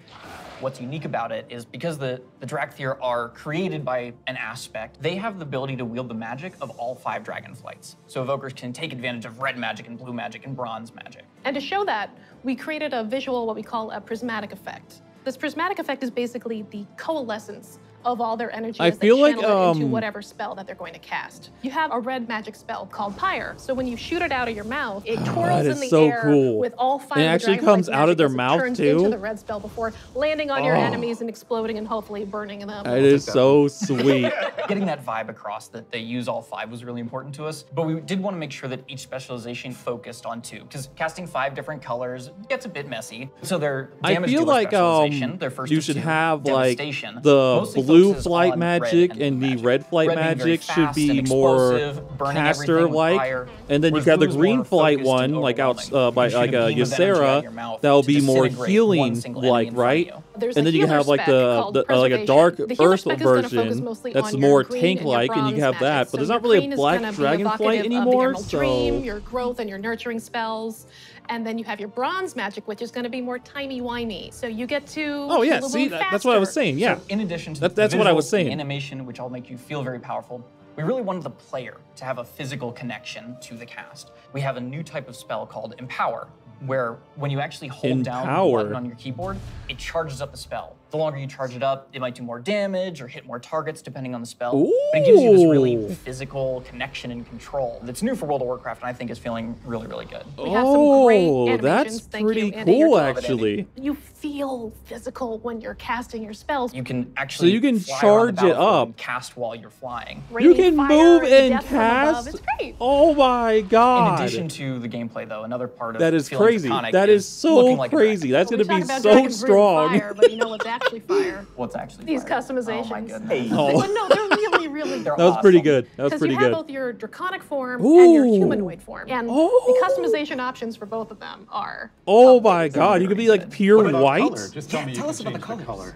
What's unique about it is because the, the Dracthyr are created by an aspect, they have the ability to wield the magic of all five dragon flights. So Evokers can take advantage of red magic and blue magic and bronze magic. And to show that, we created a visual, what we call a prismatic effect. This prismatic effect is basically the coalescence of all their energy I as they feel like, channel it into um, whatever spell that they're going to cast. You have a red magic spell called Pyre. So when you shoot it out of your mouth, it twirls in the so air cool. with all five And it of the actually comes out of magic their as it mouth, turns too? into the red spell before landing on your Oh. enemies and exploding and hopefully burning them. That is so sweet. Getting that vibe across that they use all five was really important to us, but we did want to make sure that each specialization focused on two, because casting five different colors gets a bit messy. So their I damage feel dealer like specialization, um their first you should two, have like the mostly blue flight magic and and, the red flight Red magic should be more caster like. and then you whereas got the green flight one like out uh, by You like a a beam of energy out Ysera that'll be more healing single enemy like in front of right. There's and then you healer have like the, the uh, like a dark earth spec is gonna focus version that's more tank like and you bronze have that. But there's not really a black dragon flight evocative of the anymore. Emerald Dream, So your growth and your nurturing spells. And then you have your bronze magic, which is going to be more timey-wimey. So you get to oh yeah, see that, that's what I was saying. Yeah, So in addition to That- the that's what I was saying. animation, which all make you feel very powerful, we really wanted the player to have a physical connection to the cast. We have a new type of spell called Empower, where when you actually hold down the Empower. button on your keyboard, it charges up the spell. The longer you charge it up, it might do more damage or hit more targets depending on the spell. But it gives you this really physical connection and control that's new for World of Warcraft, and I think is feeling really, really good. We have some great Oh, animations. that's Thank pretty you, cool, Andy. actually. You feel physical when you're casting your spells. You can actually so you can fly charge it up. and cast while you're flying. You can fire move and and death from above. cast. It's great. Oh my god! In addition to the gameplay, though, another part of That is crazy. draconic That is so looking like crazy. That's We going to be so strong. Fire, but you know what's actually fire? What's actually These fire? customizations. Oh my goodness. Oh. But no, they're really, really They're That was pretty good. That was Because you have both your draconic form and your humanoid form. And Oh. the customization options for both of them are Oh my god, you could be like pure What about white. color? Just tell Yeah, me tell us about the change colors.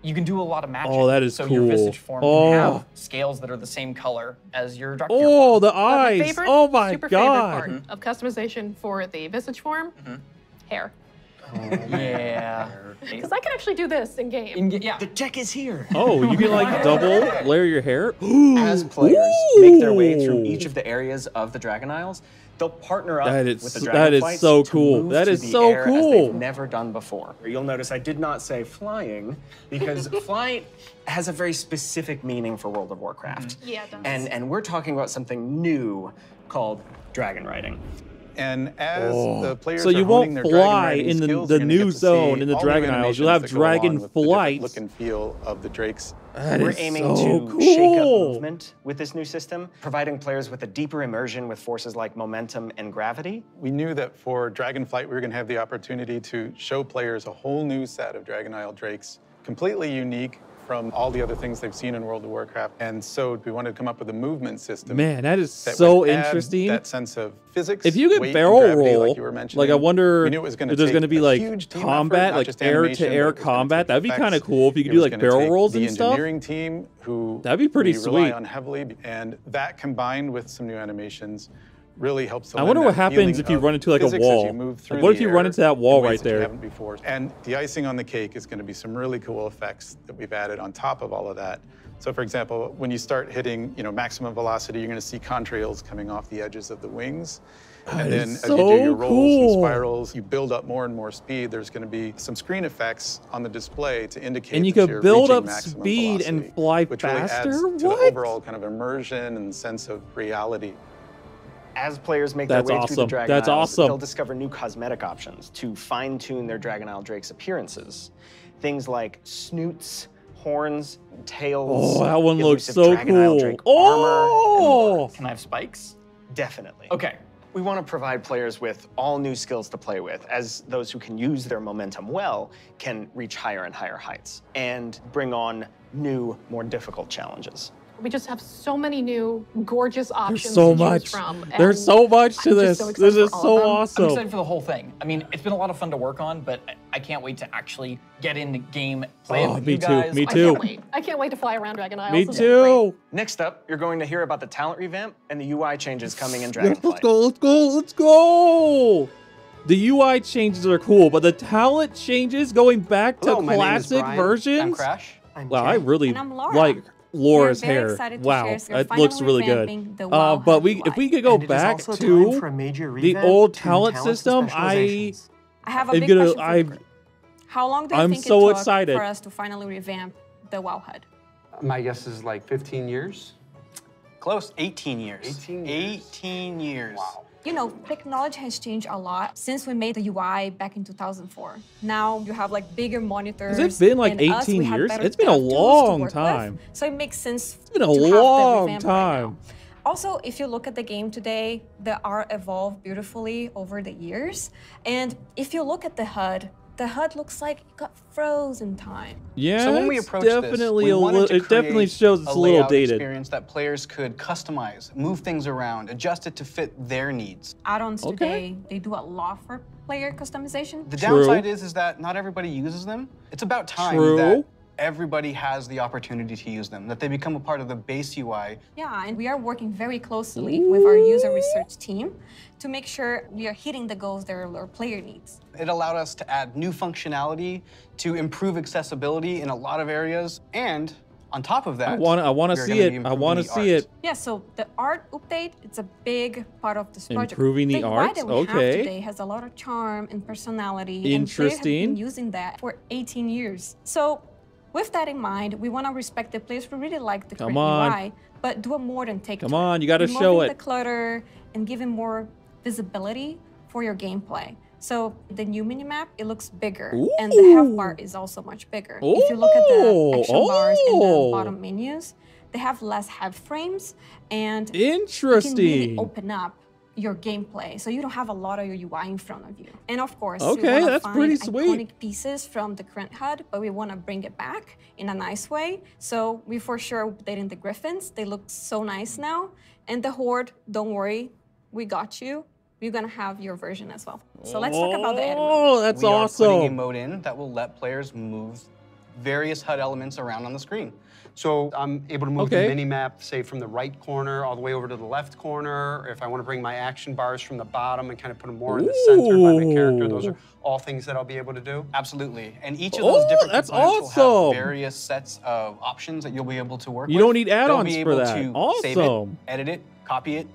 You can do a lot of magic. Oh, that is so your cool. visage form Oh. can have scales that are the same color as your Dracthyr Oh, form. the But eyes. favorite, Oh my super favorite god. part of customization for the visage form, mm-hmm. hair. Oh, yeah. Because I can actually do this in game. In, yeah. The tech is here. Oh, you can like double layer your hair? As players make their way through each of the areas of the Dragon Isles, they'll partner up That is- with the that is Dragonflights so to cool. move That through the so air As cool. they've never done before. You'll notice I did not say flying because flight has a very specific meaning for World of Warcraft. Mm-hmm. Yeah, it does. And and we're talking about something new called dragon riding. And as Oh. the players So you honing won't fly dragon in the- the new zone in the all Dragon Isles. You'll have that go along dragon with the different flights. Look and feel of the drakes. That We're is aiming so to shake up movement with this new system, providing players with a deeper immersion with forces like momentum and gravity. We knew that for Dragon Flight, we were going to have the opportunity to show players a whole new set of Dragon Isle Drakes, completely unique from all the other things they've seen in World of Warcraft. And so we wanted to come up with a movement system. Man, that is that so interesting. That sense of physics. If you could barrel gravity, roll, like you were mentioning, like I wonder we knew it was gonna if there's going to be like effort, combat, not like just air to air but it was gonna combat. That'd be kind of cool if you could do like barrel rolls the and stuff. engineering team who That'd be pretty we rely on heavily, and that combined with some new animations really helps. I wonder what happens if you run into, like, a wall. Like, what if you run into that wall right that there? before. And the icing on the cake is going to be some really cool effects that we've added on top of all of that. So, for example, when you start hitting, you know, maximum velocity, you're going to see contrails coming off the edges of the wings. That and then as you do your rolls cool. and spirals, you build up more and more speed. There's going to be some screen effects on the display to indicate And you you're build up speed and velocity, fly which really adds faster? to the overall kind of immersion and sense of reality. As players make That's their way through the. Dragon That's Isles, awesome. they'll discover new cosmetic options to fine-tune their Dragon Isle Drake's appearances. Things like snoots, horns, tails. Oh, that one looks so Dragon cool. Drake armor. Oh, Can I have spikes? Definitely. Okay. We want to provide players with all new skills to play with, as those who can use their momentum well can reach higher and higher heights, and bring on new, more difficult challenges. We just have so many new gorgeous options there's so to much. choose from. There's so much to I'm just this. so this is so of them. I'm excited for the whole thing. I mean, it's been a lot of fun to work on, but I- I can't wait to actually get in the game, play it Oh, with me you too, guys. me I too. can't wait. I can't wait to fly around Dragon Isles. Me This too. Next up, you're going to hear about the talent revamp and the UI changes coming in Yes, let's go, let's go, let's go. The UI changes are cool, but the talent changes going back to Hello, my name is classic Brian. versions. I'm Crash. Wow, I really And I'm Laura. like Laura's We're hair. Wow, share, so we're it looks really good. revamping Uh, but we, if we could go And it is back to a major the old to talent system, I. I have a am big gonna. question for you, I Chris. How long do you I'm think so it took excited. for us to finally revamp the WoW HUD? My guess is like 15 years. Close, 18 years. 18 years. 18 years. Wow. You know, technology has changed a lot since we made the UI back in 2004. Now you have like bigger monitors. Has it been like and us, 18 years? It's been a dev tools to long work with, time. so it makes sense. It's been a long revamp right time. Also, if you look at the game today, the art evolved beautifully over the years. And if you look at the HUD, the HUD looks like it got frozen time. Yeah, so when we it's approached this, definitely we a wanted to it definitely shows it's a little dated. experience that players could customize, move things around, adjust it to fit their needs. Add-ons Okay. today, they do a lot for player customization. The downside is, is that not everybody uses them. It's about time True. that everybody has the opportunity to use them, that they become a part of the base UI. Yeah, and we are working very closely with our user research team to make sure we are hitting the goals that our player needs. It allowed us to add new functionality to improve accessibility in a lot of areas and On top of that, I want I want to see it. I want to see art. it. Yeah, so the art update, it's a big part of this project. Improving the the art? That we Okay. have today has a lot of charm and personality. Interesting. And players have Interesting. been using that for 18 years. So with that in mind, we want to respect the players who really like the Come current. UI, but do more than take Come to it. on, you gotta show it. the clutter and giving more visibility for your gameplay. So the new minimap, it looks bigger, and the health bar is also much bigger. If you look at the action bars and Oh. the bottom menus, they have less head frames, and you can really open up your gameplay, so you don't have a lot of your UI in front of you. And of course, we Okay, wanna that's find pretty sweet. iconic pieces from the current HUD, but we want to bring it back in a nice way. So we for sure updating the Griffins. They look so nice now, and the Horde. Don't worry, we got you. We're gonna have your version as well. So let's talk about the edit mode. Oh, that's we Are putting a awesome. mode in that will let players move various HUD elements around on the screen. So I'm able to move Okay. the mini map, say from the right corner all the way over to the left corner. Or if I want to bring my action bars from the bottom and kind of put them more in the center by my character, those are all things that I'll be able to do. Absolutely. And each of oh, those Oh, different that's components will have various sets of options that you'll be able to work You with. You don't need They'll add-ons be for able that. To Save it, Awesome. edit it, copy it,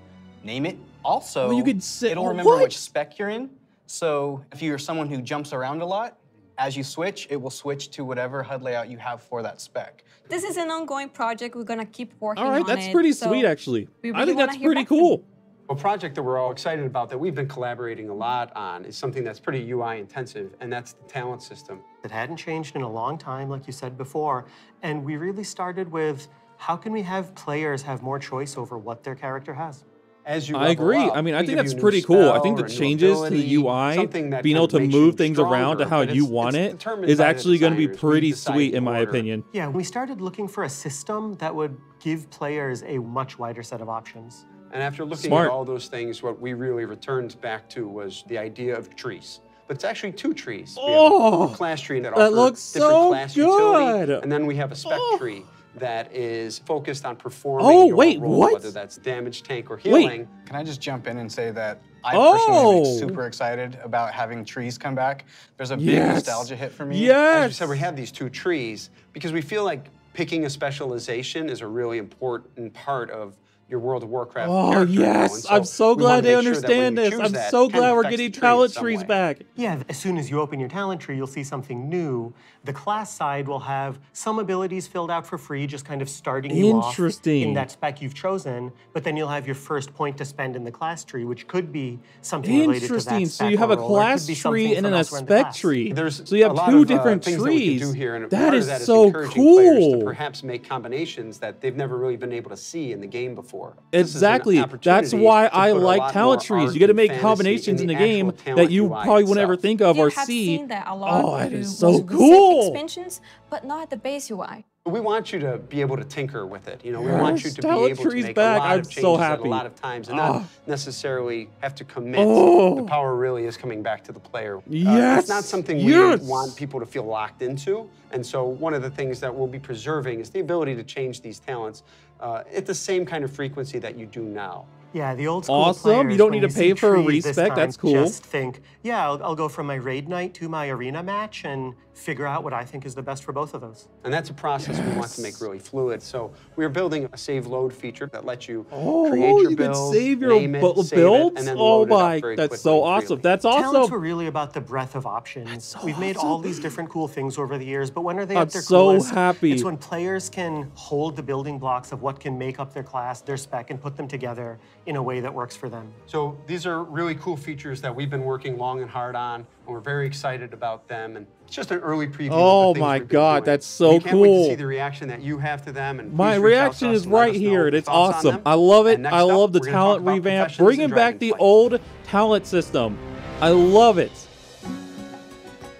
name it. Also, Oh, you could say- it'll remember what? which spec you're in. So if you're someone who jumps around a lot, as you switch, it will switch to whatever HUD layout you have for that spec. This is an ongoing project. We're gonna keep working on. All right, on that's it. pretty So sweet, actually. we I think that's pretty back from you. cool. A project that we're all excited about that we've been collaborating a lot on is something that's pretty UI intensive, and that's the talent system. It hadn't changed in a long time, like you said before. And we really started with how can we have players have more choice over what their character has? As you I agree. up, I mean, I think that's you a new pretty cool. I think the or a changes to the UI, being able to move you things around to how you want it's it, determined is by the actually going to be pretty sweet, in my order. opinion. Yeah, we started looking for a system that would give players a much wider set of options. And after looking Smart. at all those things, what we really returned back to was the idea of trees. But it's actually two trees. We have Oh, a class tree that, that offers looks different so class utility, good. and then we have a spec oh. tree that is focused on performing Oh, your wait, role, what? whether that's damage, tank, or Wait. healing. Can I just jump in and say that I personally am Oh. super excited about having trees come back. There's a big Yes. nostalgia hit for me. As we Yes. said, we have these two trees because we feel like picking a specialization is a really important part of your World of Warcraft Oh, yes. And I'm so glad they make sure understand this. I'm so it kind of glad we're getting the tree in talent trees way. back. Yeah, as soon as you open your talent tree, you'll see something new. The class side will have some abilities filled out for free, just kind of starting you off in that spec you've chosen. But then you'll have your first point to spend in the class tree, which could be something related to that Interesting. So you have a role, or it class tree and from then a elsewhere the spec tree. There's so you have a lot two of, uh, different things that we trees. can do here, and that part is that is so encouraging players to cool. perhaps make combinations that they've never really been able to see in the game before. This Exactly. That's why I like talent trees. You got to make combinations in the, actual game that you UI probably would never itself. think of You or have see. seen that a lot Oh, that through is so cool. Expansions, but not the base UI. We want you to be able to tinker with it. You know, we Yes, want you to be able to make back. a lot I'm of so changes at a lot of times and Ah. not necessarily have to commit. Oh. The power really is coming back to the player. Uh, Yes, it's not something yes. we want people to feel locked into. And so one of the things that we'll be preserving is the ability to change these talents uh, at the same kind of frequency that you do now. Yeah, the old school Awesome. You don't need to pay for a trees respec. time, That's cool. Just think, yeah, I'll, I'll go from my raid night to my arena match and figure out what I think is the best for both of those. And that's a process we want to make really fluid. So we're building a save load feature that lets you Oh, create your you build, can save your name it, bu- save it, and then oh load it oh up my, very that's quickly so awesome. freely. That's Talents awesome. were really about the breadth of options. so We've made awesome. all these different cool things over the years, but when are they I'm at their so coolest? happy. It's when players can hold the building blocks of what can make up their class, their spec, and put them together in a way that works for them. So these are really cool features that we've been working long and hard on, and we're very excited about them. And it's just an early preview. Oh of the oh my God, that's so we can't wait to see cool. the reaction that you have to them. And My please reach out to reaction is right here. and It's awesome. I love it. And next I up, love the talent revamp, bringing back the Dragonflight. old talent system. I love it.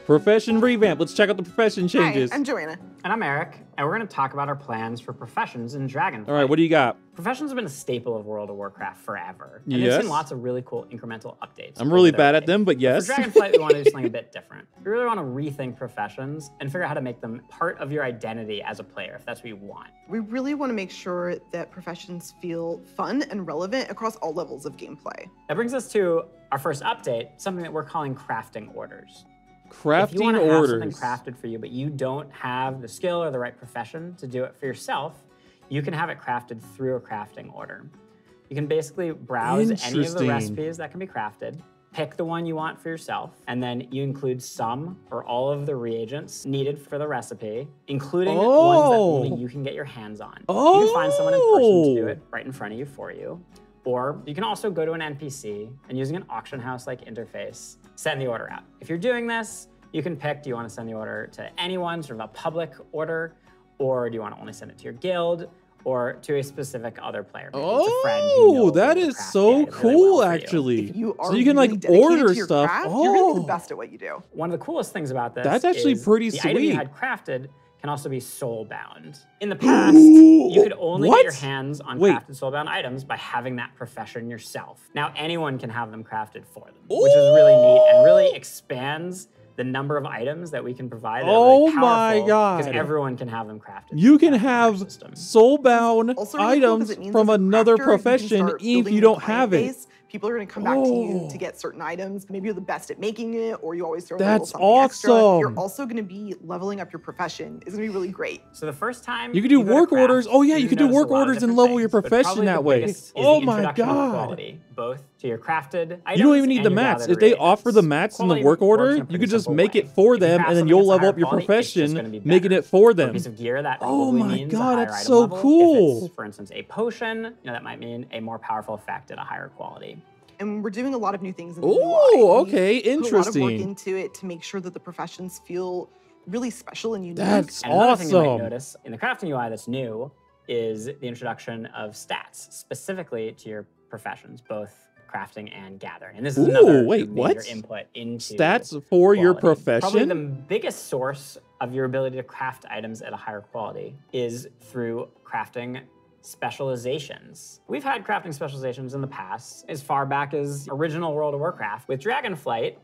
Profession revamp. Let's check out the profession changes. Hi, I'm Joanna. And I'm Eric, and we're going to talk about our plans for professions in Dragonflight. All right, what do you got? Professions have been a staple of World of Warcraft forever. And Yes. they've seen lots of really cool incremental updates. I'm really bad their at them, but yes. For Dragonflight, we want to do something a bit different. We really want to rethink professions and figure out how to make them part of your identity as a player, if that's what you want. We really want to make sure that professions feel fun and relevant across all levels of gameplay. That brings us to our first update, something that we're calling crafting orders. If you Crafting want to have something crafted for you, but you don't have the skill or the right profession to do it for yourself, you can have it crafted through a crafting order. You can basically browse any of the recipes that can be crafted, pick the one you want for yourself, and then you include some or all of the reagents needed for the recipe, including ones that Oh. only you can get your hands on. You can find someone in person to oh. do Oh. it right in front of you for you. Or you can also go to an NPC and using an auction house like interface, send the order out. If you're doing this, you can pick do you want to send the order to anyone, sort of a public order, or do you want to only send it to your guild or to a specific other player? Maybe it's a friend you oh, know Oh, that will is craft the so item really cool, well for you. actually. You so you can really like order to your stuff. craft, Oh, You're really the best at what you do. One of the coolest things about this That's actually is pretty the item you sweet. had crafted can also be soul bound. In the past, you could only get your hands on Wait. crafted soul bound items by having that profession yourself. Now anyone can have them crafted for them, which is really neat and really expands the number of items that we can provide. that are Oh really my powerful, God. Because everyone can have them crafted. you can have soulbound Also really cool 'cause items from another crafter, you can profession start if you don't have it. Base. People are going to come back to you Oh. to get certain items. Maybe you're the best at making it, or you always throw in a little That's something extra. You're also going to be leveling up your profession. It's going to be really great. So the first time You can do go to work craft, orders. Oh yeah, you you can do work orders and level your things, but profession that way. Oh my god. quality, both to your crafted items You don't even need the mats. If they reagents. offer the mats in the work order, you pretty could just make way. it for them and then you'll level up your quality, profession be making it for For them. piece of gear that Oh my means God, that's so level. If cool. it's, for instance, a potion, you know, that might mean a more powerful effect at a higher quality. And we're doing a lot of new things in the Ooh, UI. okay, We Put a lot of work into it to make sure that the professions feel really special and unique. That's And another thing you might awesome. notice in the crafting UI that's new is the introduction of stats specifically to your professions, both crafting and gathering. And this is Ooh, another wait, major what? input into Stats for your profession. Probably the biggest source of your ability to craft items at a higher quality is through crafting specializations. We've had crafting specializations in the past, as far back as original World of Warcraft. With Dragonflight,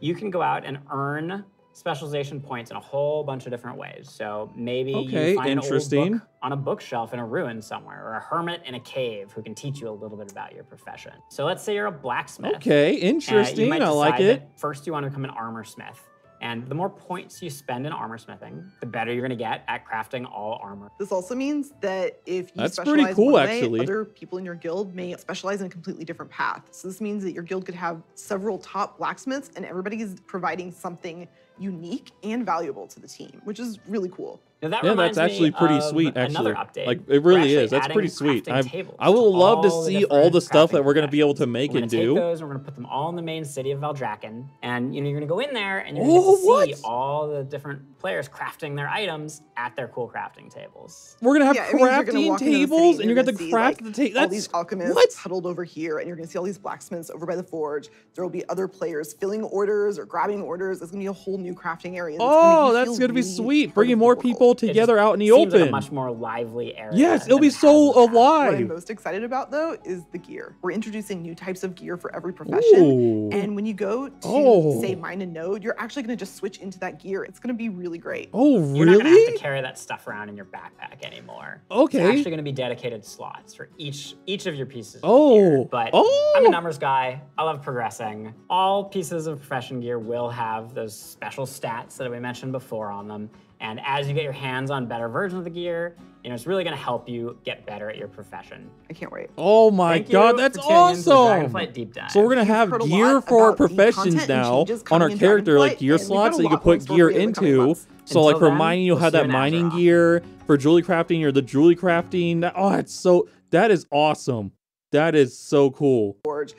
you can go out and earn specialization points in a whole bunch of different ways. So maybe Okay, you find an interesting. old book on a bookshelf in a ruin somewhere, or a hermit in a cave who can teach you a little bit about your profession. So let's say you're a blacksmith. Okay, you interesting. might I like decide it. that First, you want to become an armor smith. And the more points you spend in armor smithing, the better you're going to get at crafting all armor. This also means that if you That's specialize pretty cool, one way, actually. other people in your guild may specialize in a completely different path. So this means that your guild could have several top blacksmiths, and everybody is providing something unique and valuable to the team, which is really cool. Now that yeah, that's actually pretty sweet. Actually, update. like it really is. That's pretty sweet. I tables I would love to see all the stuff that we're going to be able to make We're and gonna take do. those we're gonna put them all in the main city of Valdrakken, and you know you're gonna go in there and you're Oh, gonna get oh, see what? all the different players crafting their items at their cool crafting tables. We're gonna have Yeah, it gonna crafting walk into the city tables, and you're you're going gonna to see, craft like, the table. all That's these alchemists what? huddled over here, and you're gonna see all these blacksmiths over by the forge. There will be other players filling orders or grabbing orders. It's gonna be a whole new crafting area. It's gonna make Oh, that's going to be sweet. Bringing more world. People together out in the Seems like a open. much more lively area. Yes, it'll be so alive. What I'm most excited about though is the gear. We're introducing new types of gear for every profession. Ooh. And when you go to Oh. say mine and node, you're actually gonna just switch into that gear. It's gonna be really great. Oh, really? You're not gonna have to carry that stuff around in your backpack anymore. Okay. It's actually gonna be dedicated slots for each each of your pieces. of Oh. gear. But Oh. I'm a oh. numbers guy. I love progressing. All pieces of profession gear will have those special stats that we mentioned before on them. And as you get your hands on better versions of the gear, you know, it's really gonna help you get better at your profession. I can't wait. Oh my Thank god, that's for tuning in to the awesome! Deep Dive. So we're gonna have gear for our professions now on our character, like gear and we've got slots that you lot could put gear for you in the coming into. months. So like for then, mining, you'll we'll have that mining Azeroth. gear. For jewelry crafting, or the jewelry crafting. Oh, it's so that is awesome. That is so cool. Forge.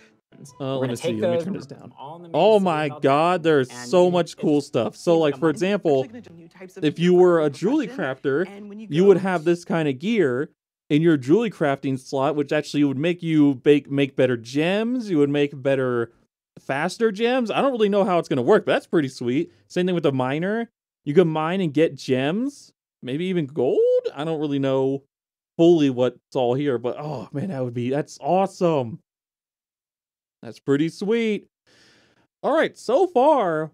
Uh, let me see. Let me turn this down. them all in the main Oh my god, there's so much cool stuff. So like for example, if if you were a jewelry crafter, you would have this kind of gear in your jewelry crafting slot, which actually would make you bake make better gems. You would make better, faster gems. I don't really know how it's gonna work, but that's pretty sweet. Same thing with the miner. You can mine and get gems, maybe even gold. I don't really know fully what's all here, but oh man, that would be that's awesome. That's pretty sweet. All right, so far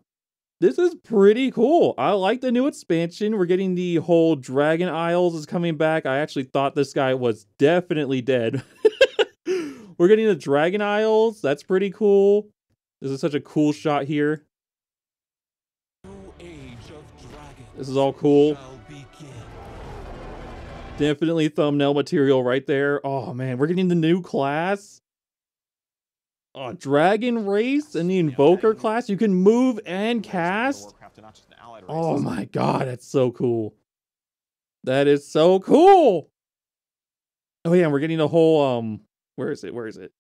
this is pretty cool. I like the new expansion. We're getting the whole Dragon Isles is coming back. I actually thought this guy was definitely dead. We're getting the Dragon Isles. That's pretty cool. This is such a cool shot here. This is all cool. Definitely thumbnail material right there. Oh man, we're getting the new class. Oh, Dragon Race and the Invoker class. You can move and cast. Oh my god, that's so cool. That is so cool. Oh yeah, we're getting the whole um where is it? Where is it?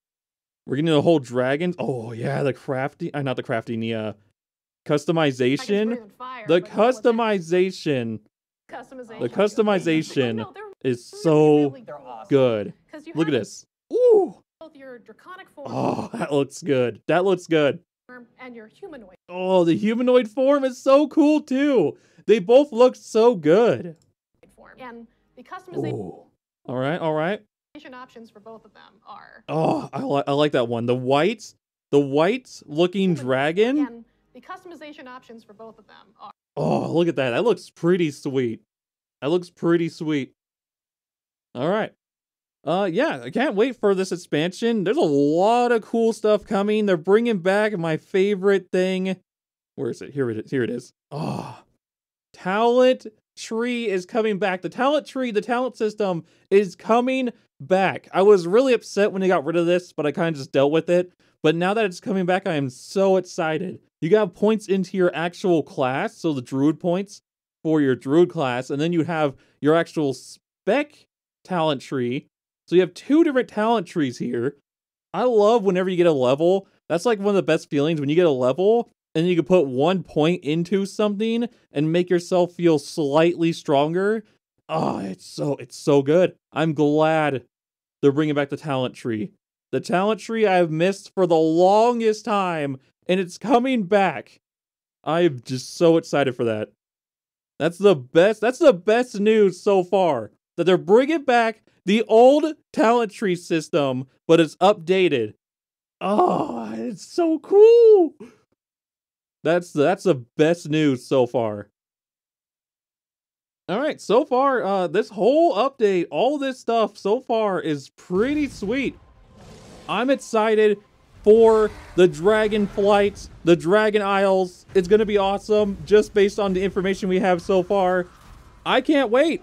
We're getting the whole dragons. Oh yeah, the crafting uh, not the crafting, the uh customization. The customization. Customization. The customization is so good. Look at this. Ooh. Both your draconic form Oh, that looks good. That looks good. and your humanoid Oh, the humanoid form is so cool too. They both look so good. form. And the customization Ooh. All right, all right. options for both of them are Oh, I like I like that one. The white, the white looking dragon. and the customization options for both of them are Oh, look at that. That looks pretty sweet. That looks pretty sweet. All right. Uh yeah, I can't wait for this expansion. There's a lot of cool stuff coming. They're bringing back my favorite thing. Where is it? Here it is. Here it is. Oh. Talent tree is coming back. The talent tree, the talent system is coming back. I was really upset when they got rid of this, but I kind of just dealt with it. But now that it's coming back, I am so excited. You got points into your actual class, so the druid points for your druid class, and then you have your actual spec talent tree. So you have two different talent trees here. I love whenever you get a level. That's like one of the best feelings when you get a level and you can put one point into something and make yourself feel slightly stronger. Oh, it's so it's so good. I'm glad they're bringing back the talent tree. The talent tree I've missed for the longest time, and it's coming back. I'm just so excited for that. That's the best. That's the best news so far. That they're bringing back the old talent tree system, but it's updated. Oh, it's so cool. That's that's the best news so far. All right, so far, uh, this whole update, all this stuff so far is pretty sweet. I'm excited for the Dragon Flights, the Dragon Isles. It's gonna be awesome, just based on the information we have so far. I can't wait.